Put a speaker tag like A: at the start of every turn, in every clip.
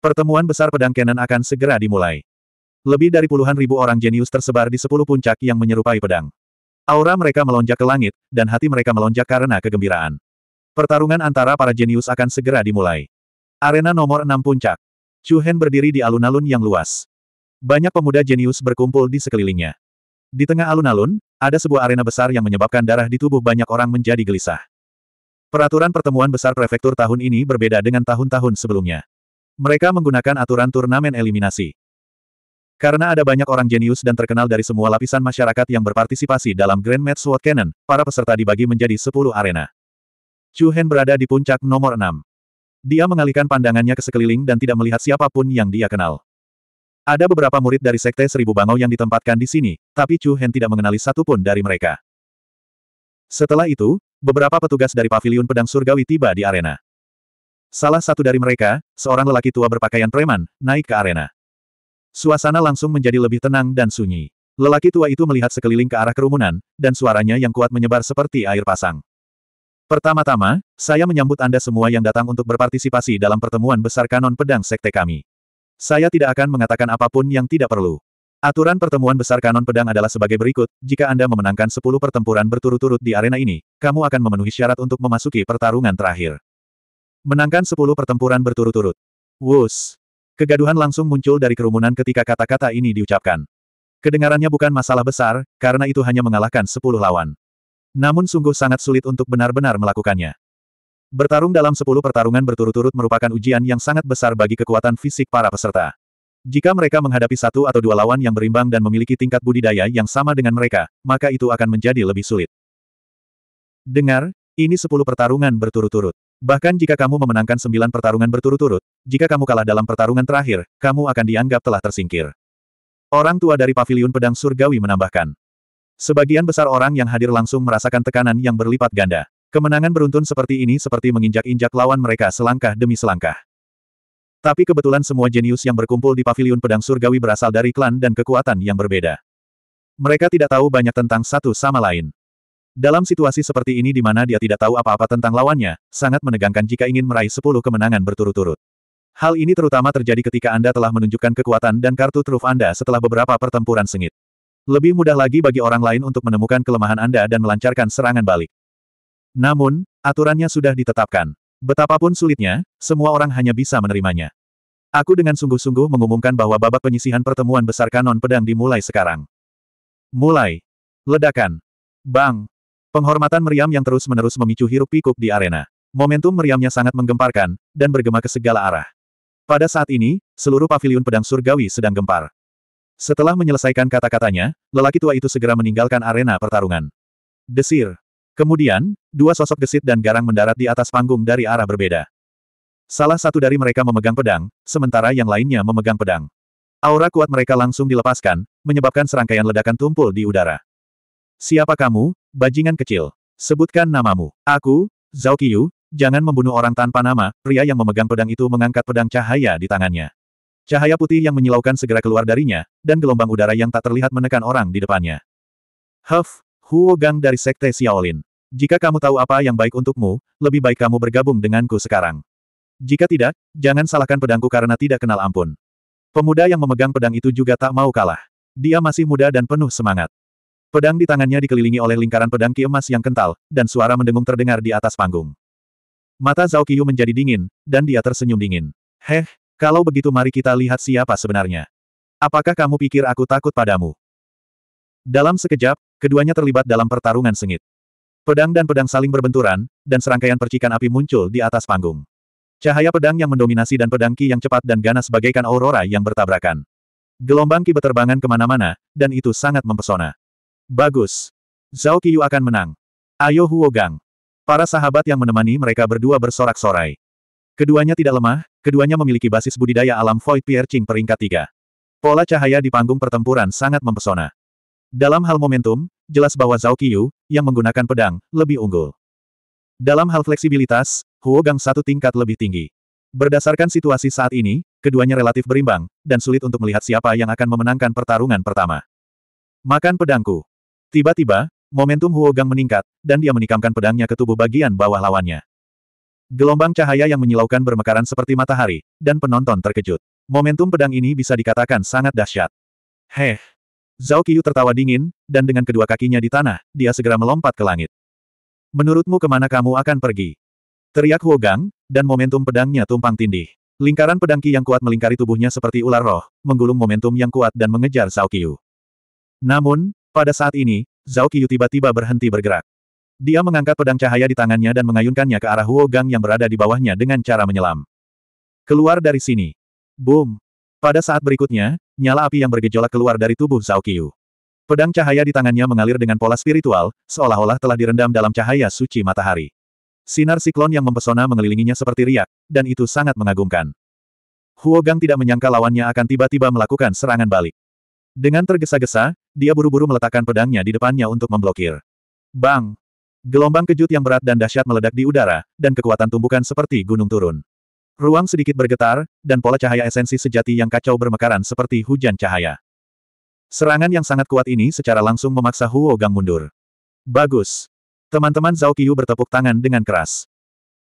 A: Pertemuan besar pedang Canon akan segera dimulai. Lebih dari puluhan ribu orang jenius tersebar di sepuluh puncak yang menyerupai pedang. Aura mereka melonjak ke langit, dan hati mereka melonjak karena kegembiraan. Pertarungan antara para jenius akan segera dimulai. Arena nomor 6 puncak. Chu Hen berdiri di alun-alun yang luas. Banyak pemuda jenius berkumpul di sekelilingnya. Di tengah alun-alun, ada sebuah arena besar yang menyebabkan darah di tubuh banyak orang menjadi gelisah. Peraturan pertemuan besar prefektur tahun ini berbeda dengan tahun-tahun sebelumnya. Mereka menggunakan aturan turnamen eliminasi. Karena ada banyak orang jenius dan terkenal dari semua lapisan masyarakat yang berpartisipasi dalam Grand Match Sword Cannon, para peserta dibagi menjadi 10 arena. Chu Hen berada di puncak nomor 6. Dia mengalihkan pandangannya ke sekeliling dan tidak melihat siapa pun yang dia kenal. Ada beberapa murid dari Sekte Seribu Bangau yang ditempatkan di sini, tapi Chu Hen tidak mengenali satupun dari mereka. Setelah itu, beberapa petugas dari Paviliun Pedang Surgawi tiba di arena. Salah satu dari mereka, seorang lelaki tua berpakaian preman, naik ke arena. Suasana langsung menjadi lebih tenang dan sunyi. Lelaki tua itu melihat sekeliling ke arah kerumunan, dan suaranya yang kuat menyebar seperti air pasang. Pertama-tama, saya menyambut Anda semua yang datang untuk berpartisipasi dalam pertemuan besar kanon pedang sekte kami. Saya tidak akan mengatakan apa pun yang tidak perlu. Aturan pertemuan besar kanon pedang adalah sebagai berikut, jika Anda memenangkan 10 pertempuran berturut-turut di arena ini, kamu akan memenuhi syarat untuk memasuki pertarungan terakhir. Menangkan 10 pertempuran berturut-turut. Wus! Kegaduhan langsung muncul dari kerumunan ketika kata-kata ini diucapkan. Kedengarannya bukan masalah besar, karena itu hanya mengalahkan sepuluh lawan. Namun sungguh sangat sulit untuk benar-benar melakukannya. Bertarung dalam sepuluh pertarungan berturut-turut merupakan ujian yang sangat besar bagi kekuatan fisik para peserta. Jika mereka menghadapi satu atau dua lawan yang berimbang dan memiliki tingkat budidaya yang sama dengan mereka, maka itu akan menjadi lebih sulit. Dengar, ini sepuluh pertarungan berturut-turut. Bahkan jika kamu memenangkan sembilan pertarungan berturut-turut, jika kamu kalah dalam pertarungan terakhir, kamu akan dianggap telah tersingkir. Orang tua dari Paviliun Pedang Surgawi menambahkan. Sebagian besar orang yang hadir langsung merasakan tekanan yang berlipat ganda. Kemenangan beruntun seperti ini seperti menginjak-injak lawan mereka selangkah demi selangkah. Tapi kebetulan semua jenius yang berkumpul di Paviliun Pedang Surgawi berasal dari klan dan kekuatan yang berbeda. Mereka tidak tahu banyak tentang satu sama lain. Dalam situasi seperti ini di mana dia tidak tahu apa-apa tentang lawannya, sangat menegangkan jika ingin meraih 10 kemenangan berturut-turut. Hal ini terutama terjadi ketika Anda telah menunjukkan kekuatan dan kartu truf Anda setelah beberapa pertempuran sengit. Lebih mudah lagi bagi orang lain untuk menemukan kelemahan Anda dan melancarkan serangan balik. Namun, aturannya sudah ditetapkan. Betapapun sulitnya, semua orang hanya bisa menerimanya. Aku dengan sungguh-sungguh mengumumkan bahwa babak penyisihan pertemuan besar kanon pedang dimulai sekarang. Mulai. Ledakan. Bang. Penghormatan meriam yang terus-menerus memicu hiruk-pikuk di arena. Momentum meriamnya sangat menggemparkan, dan bergema ke segala arah. Pada saat ini, seluruh paviliun pedang surgawi sedang gempar. Setelah menyelesaikan kata-katanya, lelaki tua itu segera meninggalkan arena pertarungan. Desir. Kemudian, dua sosok gesit dan garang mendarat di atas panggung dari arah berbeda. Salah satu dari mereka memegang pedang, sementara yang lainnya memegang pedang. Aura kuat mereka langsung dilepaskan, menyebabkan serangkaian ledakan tumpul di udara. Siapa kamu, bajingan kecil? Sebutkan namamu. Aku, Zhao Qiyu, jangan membunuh orang tanpa nama, pria yang memegang pedang itu mengangkat pedang cahaya di tangannya. Cahaya putih yang menyilaukan segera keluar darinya, dan gelombang udara yang tak terlihat menekan orang di depannya. Huff, Huo Gang dari Sekte Xiaolin. Jika kamu tahu apa yang baik untukmu, lebih baik kamu bergabung denganku sekarang. Jika tidak, jangan salahkan pedangku karena tidak kenal ampun. Pemuda yang memegang pedang itu juga tak mau kalah. Dia masih muda dan penuh semangat. Pedang di tangannya dikelilingi oleh lingkaran pedang ki emas yang kental, dan suara mendengung terdengar di atas panggung. Mata Zhao Qiyu menjadi dingin, dan dia tersenyum dingin. Heh, kalau begitu mari kita lihat siapa sebenarnya. Apakah kamu pikir aku takut padamu? Dalam sekejap, keduanya terlibat dalam pertarungan sengit. Pedang dan pedang saling berbenturan, dan serangkaian percikan api muncul di atas panggung. Cahaya pedang yang mendominasi dan pedang ki yang cepat dan ganas bagaikan aurora yang bertabrakan. Gelombang ki berterbangan ke mana-mana, dan itu sangat mempesona. Bagus. Zhao Qiyu akan menang. Ayo Huo Gang. Para sahabat yang menemani mereka berdua bersorak-sorai. Keduanya tidak lemah, keduanya memiliki basis budidaya alam Void Piercing peringkat tiga. Pola cahaya di panggung pertempuran sangat mempesona. Dalam hal momentum, jelas bahwa Zhao Qiyu, yang menggunakan pedang, lebih unggul. Dalam hal fleksibilitas, Huo Gang satu tingkat lebih tinggi. Berdasarkan situasi saat ini, keduanya relatif berimbang, dan sulit untuk melihat siapa yang akan memenangkan pertarungan pertama. Makan pedangku. Tiba-tiba, momentum Huo Gang meningkat, dan dia menikamkan pedangnya ke tubuh bagian bawah lawannya. Gelombang cahaya yang menyilaukan bermekaran seperti matahari, dan penonton terkejut. Momentum pedang ini bisa dikatakan sangat dahsyat. Heh. Zhao Qiu tertawa dingin, dan dengan kedua kakinya di tanah, dia segera melompat ke langit. Menurutmu ke mana kamu akan pergi? Teriak Huo Gang, dan momentum pedangnya tumpang tindih. Lingkaran pedang Qi yang kuat melingkari tubuhnya seperti ular roh, menggulung momentum yang kuat dan mengejar Zhao Qiu. Namun, pada saat ini, Zhao Qiu tiba-tiba berhenti bergerak. Dia mengangkat pedang cahaya di tangannya dan mengayunkannya ke arah Huo Gang yang berada di bawahnya dengan cara menyelam. Keluar dari sini. Boom! Pada saat berikutnya, nyala api yang bergejolak keluar dari tubuh Zhao Qiu. Pedang cahaya di tangannya mengalir dengan pola spiritual, seolah-olah telah direndam dalam cahaya suci matahari. Sinar siklon yang mempesona mengelilinginya seperti riak, dan itu sangat mengagumkan. Huo Gang tidak menyangka lawannya akan tiba-tiba melakukan serangan balik. Dengan tergesa-gesa, dia buru-buru meletakkan pedangnya di depannya untuk memblokir. Bang! Gelombang kejut yang berat dan dahsyat meledak di udara, dan kekuatan tumbukan seperti gunung turun. Ruang sedikit bergetar, dan pola cahaya esensi sejati yang kacau bermekaran seperti hujan cahaya. Serangan yang sangat kuat ini secara langsung memaksa Huo Gang mundur. Bagus. Teman-teman Zhao Qiu bertepuk tangan dengan keras.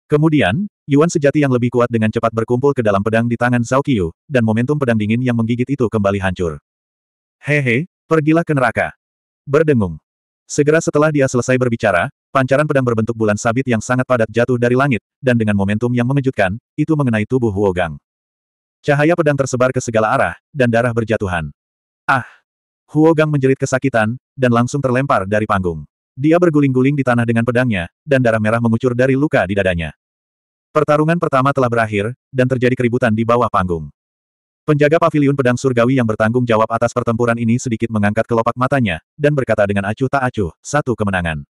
A: Kemudian, Yuan sejati yang lebih kuat dengan cepat berkumpul ke dalam pedang di tangan Zhao Qiu, dan momentum pedang dingin yang menggigit itu kembali hancur. Hehe, pergilah ke neraka. Berdengung. Segera setelah dia selesai berbicara, pancaran pedang berbentuk bulan sabit yang sangat padat jatuh dari langit, dan dengan momentum yang mengejutkan, itu mengenai tubuh Huogang. Cahaya pedang tersebar ke segala arah, dan darah berjatuhan. Ah! Huogang menjerit kesakitan, dan langsung terlempar dari panggung. Dia berguling-guling di tanah dengan pedangnya, dan darah merah mengucur dari luka di dadanya. Pertarungan pertama telah berakhir, dan terjadi keributan di bawah panggung. Penjaga paviliun pedang surgawi yang bertanggung jawab atas pertempuran ini sedikit mengangkat kelopak matanya, dan berkata dengan acuh tak acuh, satu kemenangan.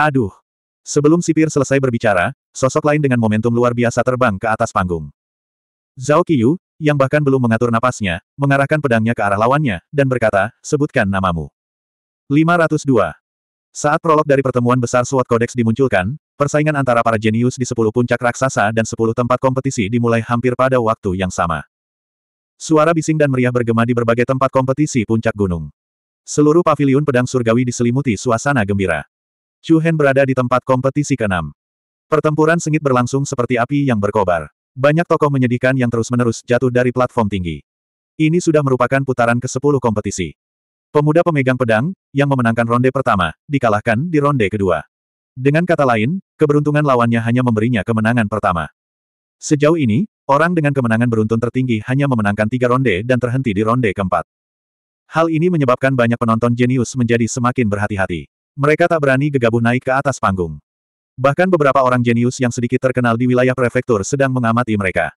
A: Aduh! Sebelum sipir selesai berbicara, sosok lain dengan momentum luar biasa terbang ke atas panggung. Zhao Qiyu, yang bahkan belum mengatur napasnya, mengarahkan pedangnya ke arah lawannya, dan berkata, sebutkan namamu. 502. Saat prolog dari pertemuan besar SWOT Codex dimunculkan, persaingan antara para jenius di 10 puncak raksasa dan 10 tempat kompetisi dimulai hampir pada waktu yang sama. Suara bising dan meriah bergema di berbagai tempat kompetisi puncak gunung. Seluruh paviliun pedang surgawi diselimuti suasana gembira. Chu Hen berada di tempat kompetisi ke-6. Pertempuran sengit berlangsung seperti api yang berkobar. Banyak tokoh menyedihkan yang terus-menerus jatuh dari platform tinggi. Ini sudah merupakan putaran ke-10 kompetisi. Pemuda pemegang pedang, yang memenangkan ronde pertama, dikalahkan di ronde kedua. Dengan kata lain, keberuntungan lawannya hanya memberinya kemenangan pertama. Sejauh ini, Orang dengan kemenangan beruntun tertinggi hanya memenangkan tiga ronde dan terhenti di ronde keempat. Hal ini menyebabkan banyak penonton jenius menjadi semakin berhati-hati. Mereka tak berani gegabah naik ke atas panggung. Bahkan beberapa orang jenius yang sedikit terkenal di wilayah prefektur sedang mengamati mereka.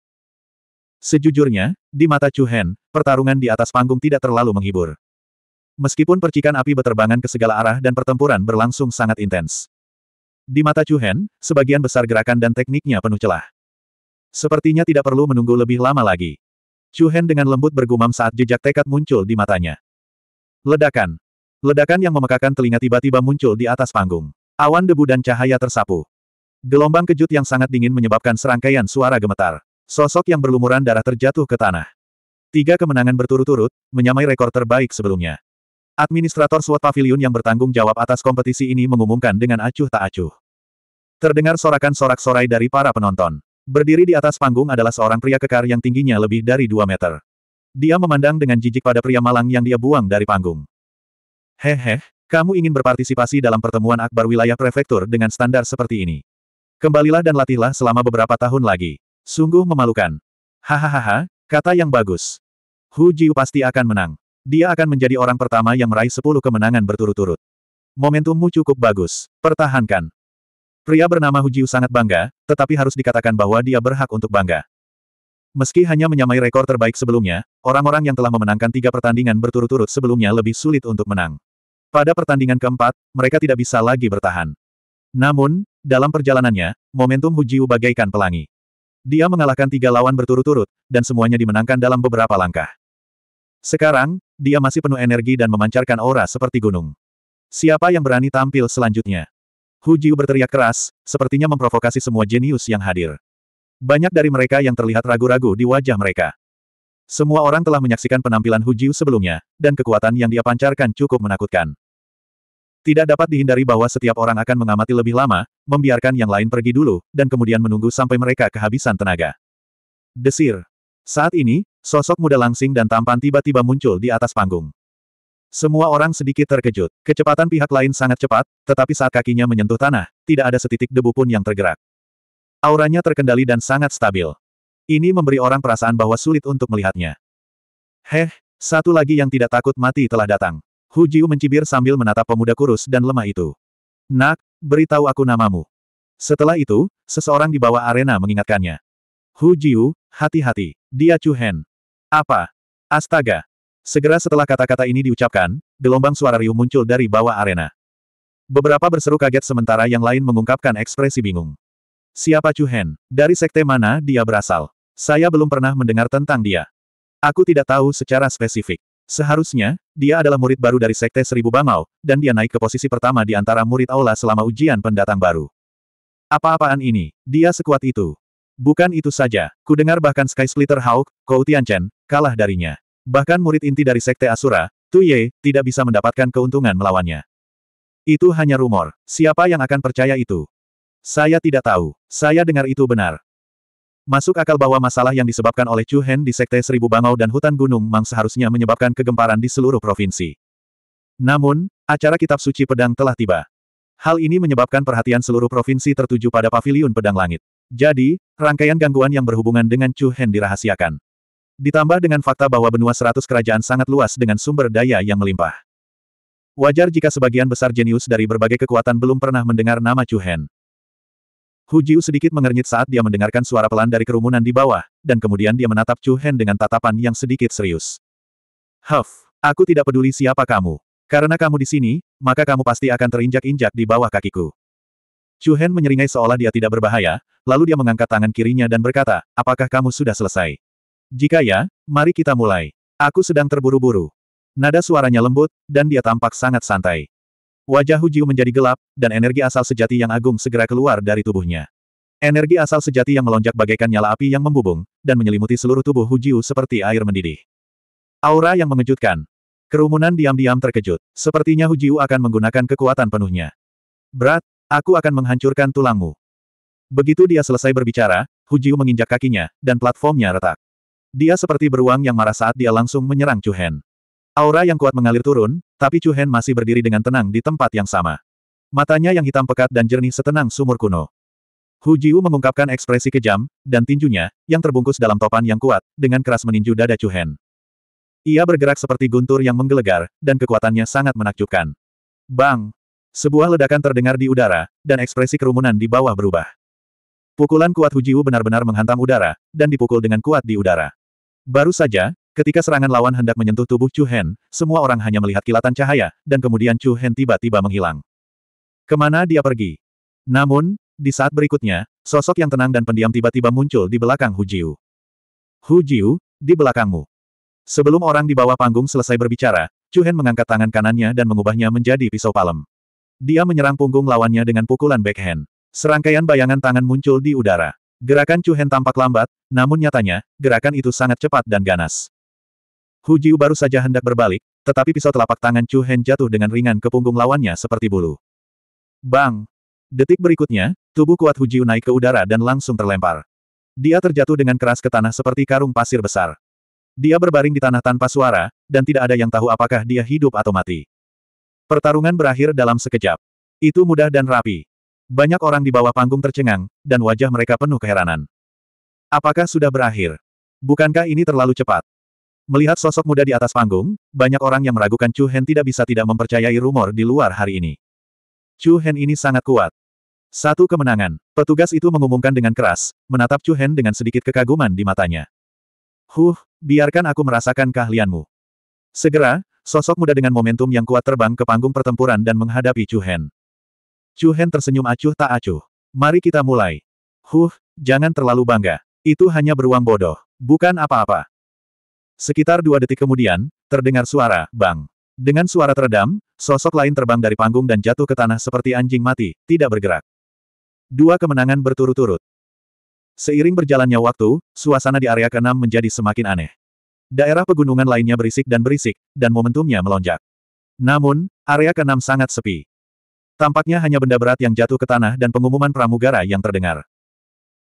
A: Sejujurnya, di mata Chu Hen, pertarungan di atas panggung tidak terlalu menghibur. Meskipun percikan api beterbangan ke segala arah dan pertempuran berlangsung sangat intens. Di mata Chu Hen, sebagian besar gerakan dan tekniknya penuh celah. Sepertinya tidak perlu menunggu lebih lama lagi. Chu Hen dengan lembut bergumam saat jejak tekad muncul di matanya. Ledakan. Ledakan yang memekakan telinga tiba-tiba muncul di atas panggung. Awan debu dan cahaya tersapu. Gelombang kejut yang sangat dingin menyebabkan serangkaian suara gemetar. Sosok yang berlumuran darah terjatuh ke tanah. Tiga kemenangan berturut-turut, menyamai rekor terbaik sebelumnya. Administrator SWOT Pavilion yang bertanggung jawab atas kompetisi ini mengumumkan dengan acuh tak acuh. Terdengar sorakan sorak-sorai dari para penonton. Berdiri di atas panggung adalah seorang pria kekar yang tingginya lebih dari 2 meter. Dia memandang dengan jijik pada pria malang yang dia buang dari panggung. Hehe, kamu ingin berpartisipasi dalam pertemuan akbar wilayah prefektur dengan standar seperti ini. Kembalilah dan latihlah selama beberapa tahun lagi. Sungguh memalukan. Hahaha, kata yang bagus. Hu Jiu pasti akan menang. Dia akan menjadi orang pertama yang meraih 10 kemenangan berturut-turut. Momentummu cukup bagus. Pertahankan. Pria bernama Hujiu sangat bangga, tetapi harus dikatakan bahwa dia berhak untuk bangga. Meski hanya menyamai rekor terbaik sebelumnya, orang-orang yang telah memenangkan tiga pertandingan berturut-turut sebelumnya lebih sulit untuk menang. Pada pertandingan keempat, mereka tidak bisa lagi bertahan. Namun, dalam perjalanannya, momentum Hujiu bagaikan pelangi. Dia mengalahkan tiga lawan berturut-turut, dan semuanya dimenangkan dalam beberapa langkah. Sekarang, dia masih penuh energi dan memancarkan aura seperti gunung. Siapa yang berani tampil selanjutnya? Hu Jiu berteriak keras, sepertinya memprovokasi semua jenius yang hadir. Banyak dari mereka yang terlihat ragu-ragu di wajah mereka. Semua orang telah menyaksikan penampilan Hu Jiu sebelumnya, dan kekuatan yang dia pancarkan cukup menakutkan. Tidak dapat dihindari bahwa setiap orang akan mengamati lebih lama, membiarkan yang lain pergi dulu, dan kemudian menunggu sampai mereka kehabisan tenaga. Desir. Saat ini, sosok muda langsing dan tampan tiba-tiba muncul di atas panggung. Semua orang sedikit terkejut. Kecepatan pihak lain sangat cepat, tetapi saat kakinya menyentuh tanah, tidak ada setitik debu pun yang tergerak. Auranya terkendali dan sangat stabil. Ini memberi orang perasaan bahwa sulit untuk melihatnya. Heh, satu lagi yang tidak takut mati telah datang. Hu Jiu mencibir sambil menatap pemuda kurus dan lemah itu. Nak, beritahu aku namamu. Setelah itu, seseorang di bawah arena mengingatkannya. Hu Jiu, hati-hati, dia Chu Hen. Apa? Astaga, Segera setelah kata-kata ini diucapkan, gelombang suara riuh muncul dari bawah arena. Beberapa berseru kaget sementara yang lain mengungkapkan ekspresi bingung. Siapa Chu Hen? Dari sekte mana dia berasal? Saya belum pernah mendengar tentang dia. Aku tidak tahu secara spesifik. Seharusnya, dia adalah murid baru dari Sekte Seribu Bangau, dan dia naik ke posisi pertama di antara murid aula selama ujian pendatang baru. Apa-apaan ini? Dia sekuat itu. Bukan itu saja, kudengar bahkan Sky Splitter Hawk, Kou Tianchen, kalah darinya. Bahkan murid inti dari Sekte Asura, Tu Ye, tidak bisa mendapatkan keuntungan melawannya. Itu hanya rumor. Siapa yang akan percaya itu? Saya tidak tahu. Saya dengar itu benar. Masuk akal bahwa masalah yang disebabkan oleh Chu Hen di Sekte Seribu Bangau dan Hutan Gunung Mang seharusnya menyebabkan kegemparan di seluruh provinsi. Namun, acara Kitab Suci Pedang telah tiba. Hal ini menyebabkan perhatian seluruh provinsi tertuju pada Paviliun Pedang Langit. Jadi, rangkaian gangguan yang berhubungan dengan Chu Hen dirahasiakan. Ditambah dengan fakta bahwa benua seratus kerajaan sangat luas dengan sumber daya yang melimpah. Wajar jika sebagian besar jenius dari berbagai kekuatan belum pernah mendengar nama Chu Hen. Hu Jiu sedikit mengernyit saat dia mendengarkan suara pelan dari kerumunan di bawah, dan kemudian dia menatap Chu Hen dengan tatapan yang sedikit serius. Huff, aku tidak peduli siapa kamu. Karena kamu di sini, maka kamu pasti akan terinjak-injak di bawah kakiku. Chu Hen menyeringai seolah dia tidak berbahaya, lalu dia mengangkat tangan kirinya dan berkata, apakah kamu sudah selesai? Jika ya, mari kita mulai. Aku sedang terburu-buru. Nada suaranya lembut, dan dia tampak sangat santai. Wajah Hujiu menjadi gelap, dan energi asal sejati yang agung segera keluar dari tubuhnya. Energi asal sejati yang melonjak bagaikan nyala api yang membubung, dan menyelimuti seluruh tubuh Hujiu seperti air mendidih. Aura yang mengejutkan. Kerumunan diam-diam terkejut. Sepertinya Hujiu akan menggunakan kekuatan penuhnya. Berat, aku akan menghancurkan tulangmu. Begitu dia selesai berbicara, Hujiu menginjak kakinya, dan platformnya retak. Dia seperti beruang yang marah saat dia langsung menyerang Chu Hen. Aura yang kuat mengalir turun, tapi Chu Hen masih berdiri dengan tenang di tempat yang sama. Matanya yang hitam pekat dan jernih setenang sumur kuno. Hu Jiu mengungkapkan ekspresi kejam, dan tinjunya, yang terbungkus dalam topan yang kuat, dengan keras meninju dada Chu Hen. Ia bergerak seperti guntur yang menggelegar, dan kekuatannya sangat menakjubkan. Bang! Sebuah ledakan terdengar di udara, dan ekspresi kerumunan di bawah berubah. Pukulan kuat Hu Jiu benar-benar menghantam udara, dan dipukul dengan kuat di udara. Baru saja, ketika serangan lawan hendak menyentuh tubuh Chu Hen, semua orang hanya melihat kilatan cahaya, dan kemudian Chu Hen tiba-tiba menghilang. Ke mana dia pergi? Namun, di saat berikutnya, sosok yang tenang dan pendiam tiba-tiba muncul di belakang Hu Jiu. Hu Jiu, di belakangmu. Sebelum orang di bawah panggung selesai berbicara, Chu Hen mengangkat tangan kanannya dan mengubahnya menjadi pisau palem. Dia menyerang punggung lawannya dengan pukulan backhand. Serangkaian bayangan tangan muncul di udara. Gerakan Chu Hen tampak lambat, namun nyatanya, gerakan itu sangat cepat dan ganas. Hu Jiu baru saja hendak berbalik, tetapi pisau telapak tangan Chu Hen jatuh dengan ringan ke punggung lawannya seperti bulu. Bang! Detik berikutnya, tubuh kuat Hu Jiu naik ke udara dan langsung terlempar. Dia terjatuh dengan keras ke tanah seperti karung pasir besar. Dia berbaring di tanah tanpa suara, dan tidak ada yang tahu apakah dia hidup atau mati. Pertarungan berakhir dalam sekejap. Itu mudah dan rapi. Banyak orang di bawah panggung tercengang, dan wajah mereka penuh keheranan. Apakah sudah berakhir? Bukankah ini terlalu cepat? Melihat sosok muda di atas panggung, banyak orang yang meragukan Chu Hen tidak bisa tidak mempercayai rumor di luar hari ini. Chu Hen ini sangat kuat. Satu kemenangan. Petugas itu mengumumkan dengan keras, menatap Chu Hen dengan sedikit kekaguman di matanya. Huh, biarkan aku merasakan keahlianmu. Segera, sosok muda dengan momentum yang kuat terbang ke panggung pertempuran dan menghadapi Chu Hen. Chu Hen tersenyum acuh tak acuh. Mari kita mulai. Huh, jangan terlalu bangga. Itu hanya beruang bodoh. Bukan apa-apa. Sekitar dua detik kemudian, terdengar suara, bang. Dengan suara teredam, sosok lain terbang dari panggung dan jatuh ke tanah seperti anjing mati, tidak bergerak. Dua kemenangan berturut-turut. Seiring berjalannya waktu, suasana di area keenam menjadi semakin aneh. Daerah pegunungan lainnya berisik dan berisik, dan momentumnya melonjak. Namun, area keenam sangat sepi. Tampaknya hanya benda berat yang jatuh ke tanah dan pengumuman pramugara yang terdengar.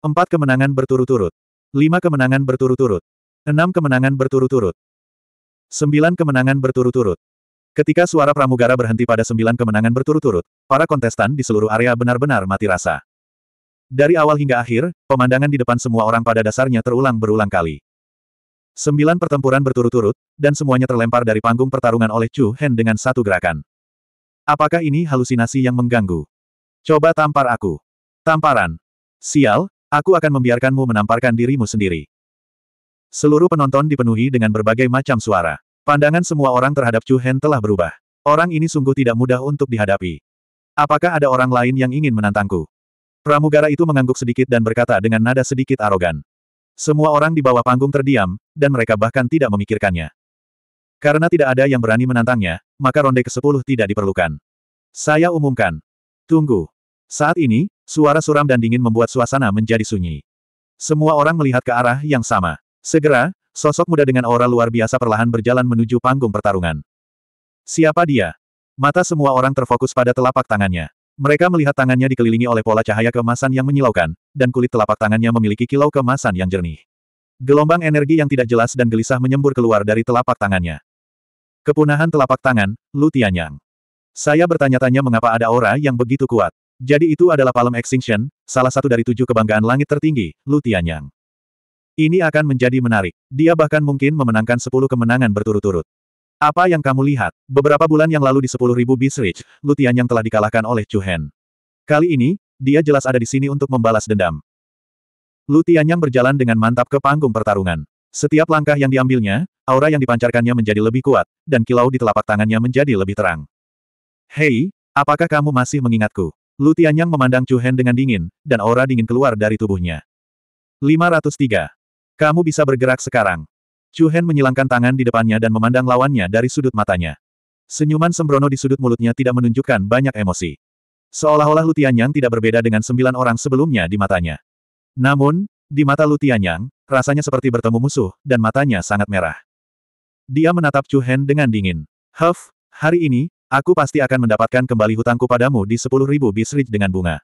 A: Empat kemenangan berturut-turut. Lima kemenangan berturut-turut. Enam kemenangan berturut-turut. Sembilan kemenangan berturut-turut. Ketika suara pramugara berhenti pada sembilan kemenangan berturut-turut, para kontestan di seluruh area benar-benar mati rasa. Dari awal hingga akhir, pemandangan di depan semua orang pada dasarnya terulang berulang kali. Sembilan pertempuran berturut-turut, dan semuanya terlempar dari panggung pertarungan oleh Chu Hen dengan satu gerakan. Apakah ini halusinasi yang mengganggu? Coba tampar aku. Tamparan. Sial, aku akan membiarkanmu menamparkan dirimu sendiri. Seluruh penonton dipenuhi dengan berbagai macam suara. Pandangan semua orang terhadap Chu Hen telah berubah. Orang ini sungguh tidak mudah untuk dihadapi. Apakah ada orang lain yang ingin menantangku? Pramugara itu mengangguk sedikit dan berkata dengan nada sedikit arogan. Semua orang di bawah panggung terdiam, dan mereka bahkan tidak memikirkannya. Karena tidak ada yang berani menantangnya, maka ronde ke-10 tidak diperlukan. Saya umumkan. Tunggu. Saat ini, suara suram dan dingin membuat suasana menjadi sunyi. Semua orang melihat ke arah yang sama. Segera, Sosok muda dengan aura luar biasa perlahan berjalan menuju panggung pertarungan. Siapa dia? Mata semua orang terfokus pada telapak tangannya. Mereka melihat tangannya dikelilingi oleh pola cahaya keemasan yang menyilaukan, dan kulit telapak tangannya memiliki kilau keemasan yang jernih. Gelombang energi yang tidak jelas dan gelisah menyembur keluar dari telapak tangannya. Kepunahan telapak tangan, Lu Tianyang. Saya bertanya-tanya mengapa ada aura yang begitu kuat. Jadi itu adalah Palm Extinction, salah satu dari tujuh kebanggaan langit tertinggi, Lu Tianyang. Ini akan menjadi menarik. Dia bahkan mungkin memenangkan 10 kemenangan berturut-turut. Apa yang kamu lihat? Beberapa bulan yang lalu di 10.000 Beast Ridge, Lutian yang telah dikalahkan oleh Chu Hen. Kali ini, dia jelas ada di sini untuk membalas dendam. Lutian yang berjalan dengan mantap ke panggung pertarungan. Setiap langkah yang diambilnya, aura yang dipancarkannya menjadi lebih kuat, dan kilau di telapak tangannya menjadi lebih terang. Hei, apakah kamu masih mengingatku? Lutian yang memandang Chu Hen dengan dingin, dan aura dingin keluar dari tubuhnya. 503. Kamu bisa bergerak sekarang. Chu Hen menyilangkan tangan di depannya dan memandang lawannya dari sudut matanya. Senyuman sembrono di sudut mulutnya tidak menunjukkan banyak emosi. Seolah-olah Lutianyang tidak berbeda dengan sembilan orang sebelumnya di matanya. Namun, di mata Lutianyang, rasanya seperti bertemu musuh, dan matanya sangat merah. Dia menatap Chu Hen dengan dingin. Huff, hari ini, aku pasti akan mendapatkan kembali hutangku padamu di sepuluh ribu bisrich dengan bunga.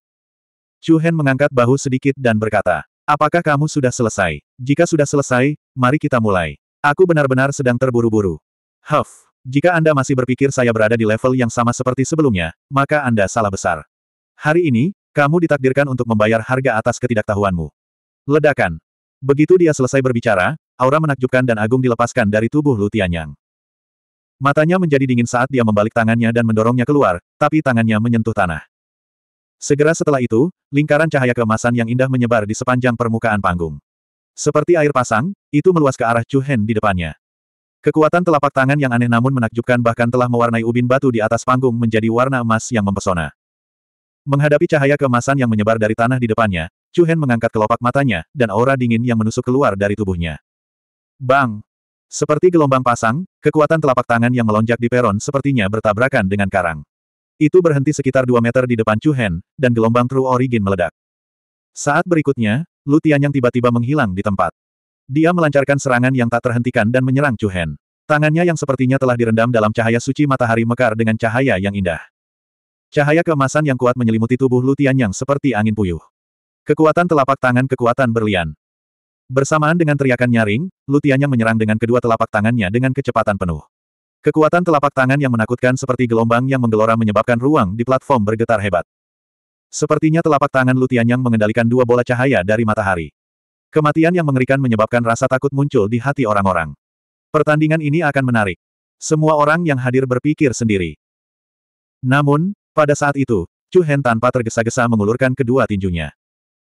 A: Chu Hen mengangkat bahu sedikit dan berkata, Apakah kamu sudah selesai? Jika sudah selesai, mari kita mulai. Aku benar-benar sedang terburu-buru. Huff, jika Anda masih berpikir saya berada di level yang sama seperti sebelumnya, maka Anda salah besar. Hari ini, kamu ditakdirkan untuk membayar harga atas ketidaktahuanmu. Ledakan. Begitu dia selesai berbicara, aura menakjubkan dan agung dilepaskan dari tubuh Lu Tianyang. Matanya menjadi dingin saat dia membalik tangannya dan mendorongnya keluar, tapi tangannya menyentuh tanah. Segera setelah itu, lingkaran cahaya keemasan yang indah menyebar di sepanjang permukaan panggung. Seperti air pasang, itu meluas ke arah Chu Hen di depannya. Kekuatan telapak tangan yang aneh namun menakjubkan bahkan telah mewarnai ubin batu di atas panggung menjadi warna emas yang mempesona. Menghadapi cahaya keemasan yang menyebar dari tanah di depannya, Chu Hen mengangkat kelopak matanya, dan aura dingin yang menusuk keluar dari tubuhnya. Bang! Seperti gelombang pasang, kekuatan telapak tangan yang melonjak di peron sepertinya bertabrakan dengan karang. Itu berhenti sekitar 2 meter di depan Chu Hen, dan gelombang True Origin meledak. Saat berikutnya, Lu Tianyang tiba-tiba menghilang di tempat. Dia melancarkan serangan yang tak terhentikan dan menyerang Chu Hen. Tangannya yang sepertinya telah direndam dalam cahaya suci matahari mekar dengan cahaya yang indah. Cahaya keemasan yang kuat menyelimuti tubuh Lu Tianyang seperti angin puyuh. Kekuatan telapak tangan kekuatan berlian. Bersamaan dengan teriakan nyaring, Lu Tianyang menyerang dengan kedua telapak tangannya dengan kecepatan penuh. Kekuatan telapak tangan yang menakutkan seperti gelombang yang menggelora menyebabkan ruang di platform bergetar hebat. Sepertinya telapak tangan Lutianyang mengendalikan dua bola cahaya dari matahari. Kematian yang mengerikan menyebabkan rasa takut muncul di hati orang-orang. Pertandingan ini akan menarik. Semua orang yang hadir berpikir sendiri. Namun, pada saat itu, Chu Hen tanpa tergesa-gesa mengulurkan kedua tinjunya.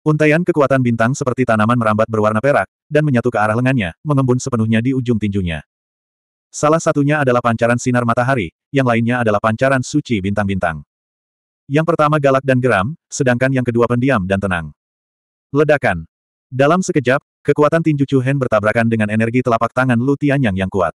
A: Untaian kekuatan bintang seperti tanaman merambat berwarna perak, dan menyatu ke arah lengannya, mengembun sepenuhnya di ujung tinjunya. Salah satunya adalah pancaran sinar matahari, yang lainnya adalah pancaran suci bintang-bintang. Yang pertama galak dan geram, sedangkan yang kedua pendiam dan tenang. Ledakan. Dalam sekejap, kekuatan tinju Chu Hen bertabrakan dengan energi telapak tangan Lu Tianyang yang kuat.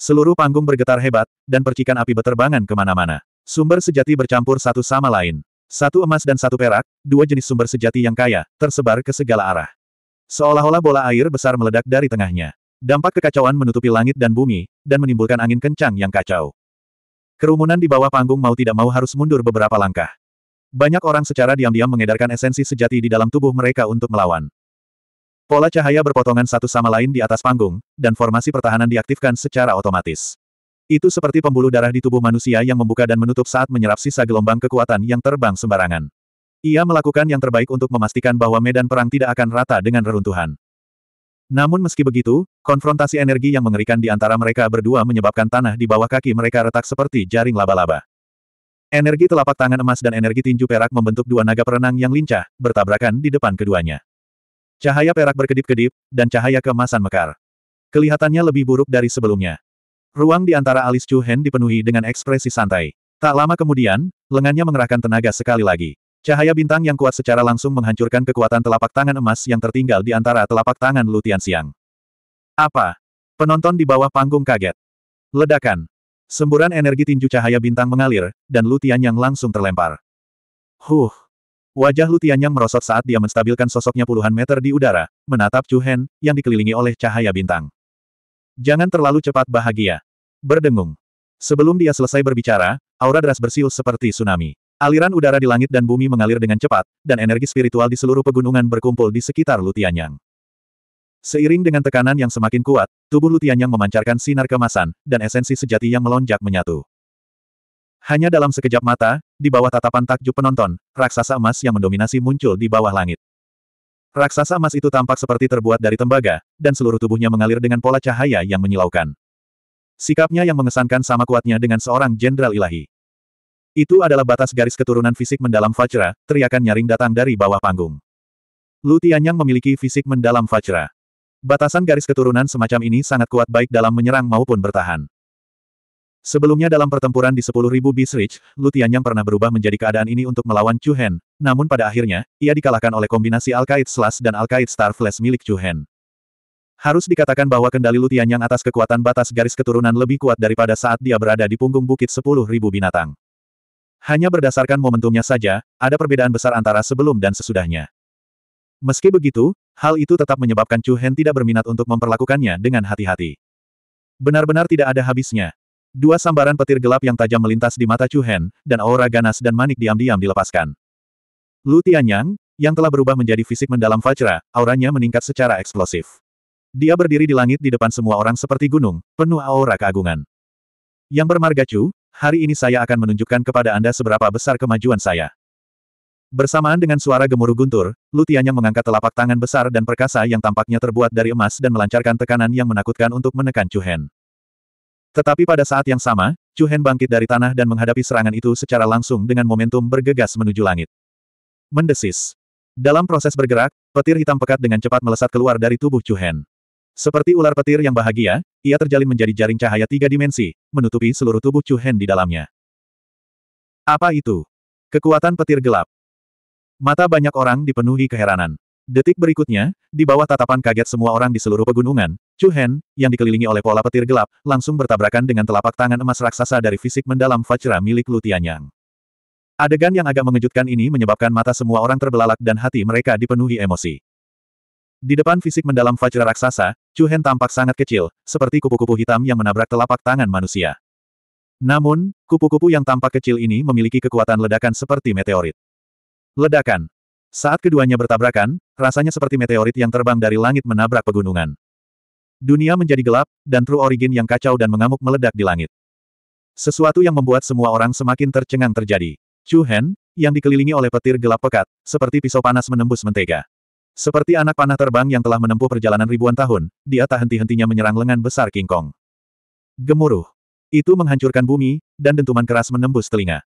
A: Seluruh panggung bergetar hebat, dan percikan api beterbangan ke mana-mana. Sumber sejati bercampur satu sama lain. Satu emas dan satu perak, dua jenis sumber sejati yang kaya, tersebar ke segala arah. Seolah-olah bola air besar meledak dari tengahnya. Dampak kekacauan menutupi langit dan bumi, dan menimbulkan angin kencang yang kacau. Kerumunan di bawah panggung mau tidak mau harus mundur beberapa langkah. Banyak orang secara diam-diam mengedarkan esensi sejati di dalam tubuh mereka untuk melawan. Pola cahaya berpotongan satu sama lain di atas panggung, dan formasi pertahanan diaktifkan secara otomatis. Itu seperti pembuluh darah di tubuh manusia yang membuka dan menutup saat menyerap sisa gelombang kekuatan yang terbang sembarangan. Ia melakukan yang terbaik untuk memastikan bahwa medan perang tidak akan rata dengan reruntuhan. Namun meski begitu, konfrontasi energi yang mengerikan di antara mereka berdua menyebabkan tanah di bawah kaki mereka retak seperti jaring laba-laba. Energi telapak tangan emas dan energi tinju perak membentuk dua naga perenang yang lincah, bertabrakan di depan keduanya. Cahaya perak berkedip-kedip, dan cahaya keemasan mekar. Kelihatannya lebih buruk dari sebelumnya. Ruang di antara alis Chu Hen dipenuhi dengan ekspresi santai. Tak lama kemudian, lengannya mengerahkan tenaga sekali lagi. Cahaya bintang yang kuat secara langsung menghancurkan kekuatan telapak tangan emas yang tertinggal di antara telapak tangan Lu Tianxiang. Apa? Penonton di bawah panggung kaget. Ledakan. Semburan energi tinju cahaya bintang mengalir, dan Lu Tianyang langsung terlempar. Huh. Wajah Lu Tianyang merosot saat dia menstabilkan sosoknya puluhan meter di udara, menatap Chu Hen, yang dikelilingi oleh cahaya bintang. Jangan terlalu cepat bahagia. Berdengung. Sebelum dia selesai berbicara, aura deras bersiul seperti tsunami. Aliran udara di langit dan bumi mengalir dengan cepat, dan energi spiritual di seluruh pegunungan berkumpul di sekitar Lutianyang. Seiring dengan tekanan yang semakin kuat, tubuh Lutianyang memancarkan sinar kemasan, dan esensi sejati yang melonjak menyatu. Hanya dalam sekejap mata, di bawah tatapan takjub penonton, raksasa emas yang mendominasi muncul di bawah langit. Raksasa emas itu tampak seperti terbuat dari tembaga, dan seluruh tubuhnya mengalir dengan pola cahaya yang menyilaukan. Sikapnya yang mengesankan sama kuatnya dengan seorang jenderal ilahi. Itu adalah batas garis keturunan fisik mendalam Fajra, teriakan nyaring datang dari bawah panggung. Lu Tianyang memiliki fisik mendalam Fajra. Batasan garis keturunan semacam ini sangat kuat baik dalam menyerang maupun bertahan. Sebelumnya dalam pertempuran di 10.000 Bisrich, Lu Tianyang pernah berubah menjadi keadaan ini untuk melawan Chu Hen, namun pada akhirnya, ia dikalahkan oleh kombinasi Al-Qaid Slash dan Al-Qaid Star Flash milik Chu Hen. Harus dikatakan bahwa kendali Lu Tianyang atas kekuatan batas garis keturunan lebih kuat daripada saat dia berada di punggung bukit 10.000 binatang. Hanya berdasarkan momentumnya saja, ada perbedaan besar antara sebelum dan sesudahnya. Meski begitu, hal itu tetap menyebabkan Chu Hen tidak berminat untuk memperlakukannya dengan hati-hati. Benar-benar tidak ada habisnya. Dua sambaran petir gelap yang tajam melintas di mata Chu Hen, dan aura ganas dan manik diam-diam dilepaskan. Lu Tianyang, yang telah berubah menjadi fisik mendalam Fajra, auranya meningkat secara eksplosif. Dia berdiri di langit di depan semua orang seperti gunung, penuh aura keagungan. Yang bermarga Chu, hari ini saya akan menunjukkan kepada Anda seberapa besar kemajuan saya. Bersamaan dengan suara gemuruh guntur, Lutianya mengangkat telapak tangan besar dan perkasa yang tampaknya terbuat dari emas dan melancarkan tekanan yang menakutkan untuk menekan Chu Hen. Tetapi pada saat yang sama, Chu Hen bangkit dari tanah dan menghadapi serangan itu secara langsung dengan momentum bergegas menuju langit. Mendesis. Dalam proses bergerak, petir hitam pekat dengan cepat melesat keluar dari tubuh Chu Hen. Seperti ular petir yang bahagia, ia terjalin menjadi jaring cahaya tiga dimensi, menutupi seluruh tubuh Chu Hen di dalamnya. Apa itu? Kekuatan petir gelap. Mata banyak orang dipenuhi keheranan. Detik berikutnya, di bawah tatapan kaget semua orang di seluruh pegunungan, Chu Hen, yang dikelilingi oleh pola petir gelap, langsung bertabrakan dengan telapak tangan emas raksasa dari fisik mendalam Fajra milik Lu Tianyang. Adegan yang agak mengejutkan ini menyebabkan mata semua orang terbelalak dan hati mereka dipenuhi emosi. Di depan fisik mendalam Fajra raksasa, Chu Hen tampak sangat kecil, seperti kupu-kupu hitam yang menabrak telapak tangan manusia. Namun, kupu-kupu yang tampak kecil ini memiliki kekuatan ledakan seperti meteorit. Ledakan. Saat keduanya bertabrakan, rasanya seperti meteorit yang terbang dari langit menabrak pegunungan. Dunia menjadi gelap, dan True Origin yang kacau dan mengamuk meledak di langit. Sesuatu yang membuat semua orang semakin tercengang terjadi. Chu Hen, yang dikelilingi oleh petir gelap pekat, seperti pisau panas menembus mentega. Seperti anak panah terbang yang telah menempuh perjalanan ribuan tahun, dia tak henti-hentinya menyerang lengan besar King Kong. Gemuruh. Itu menghancurkan bumi, dan dentuman keras menembus telinga.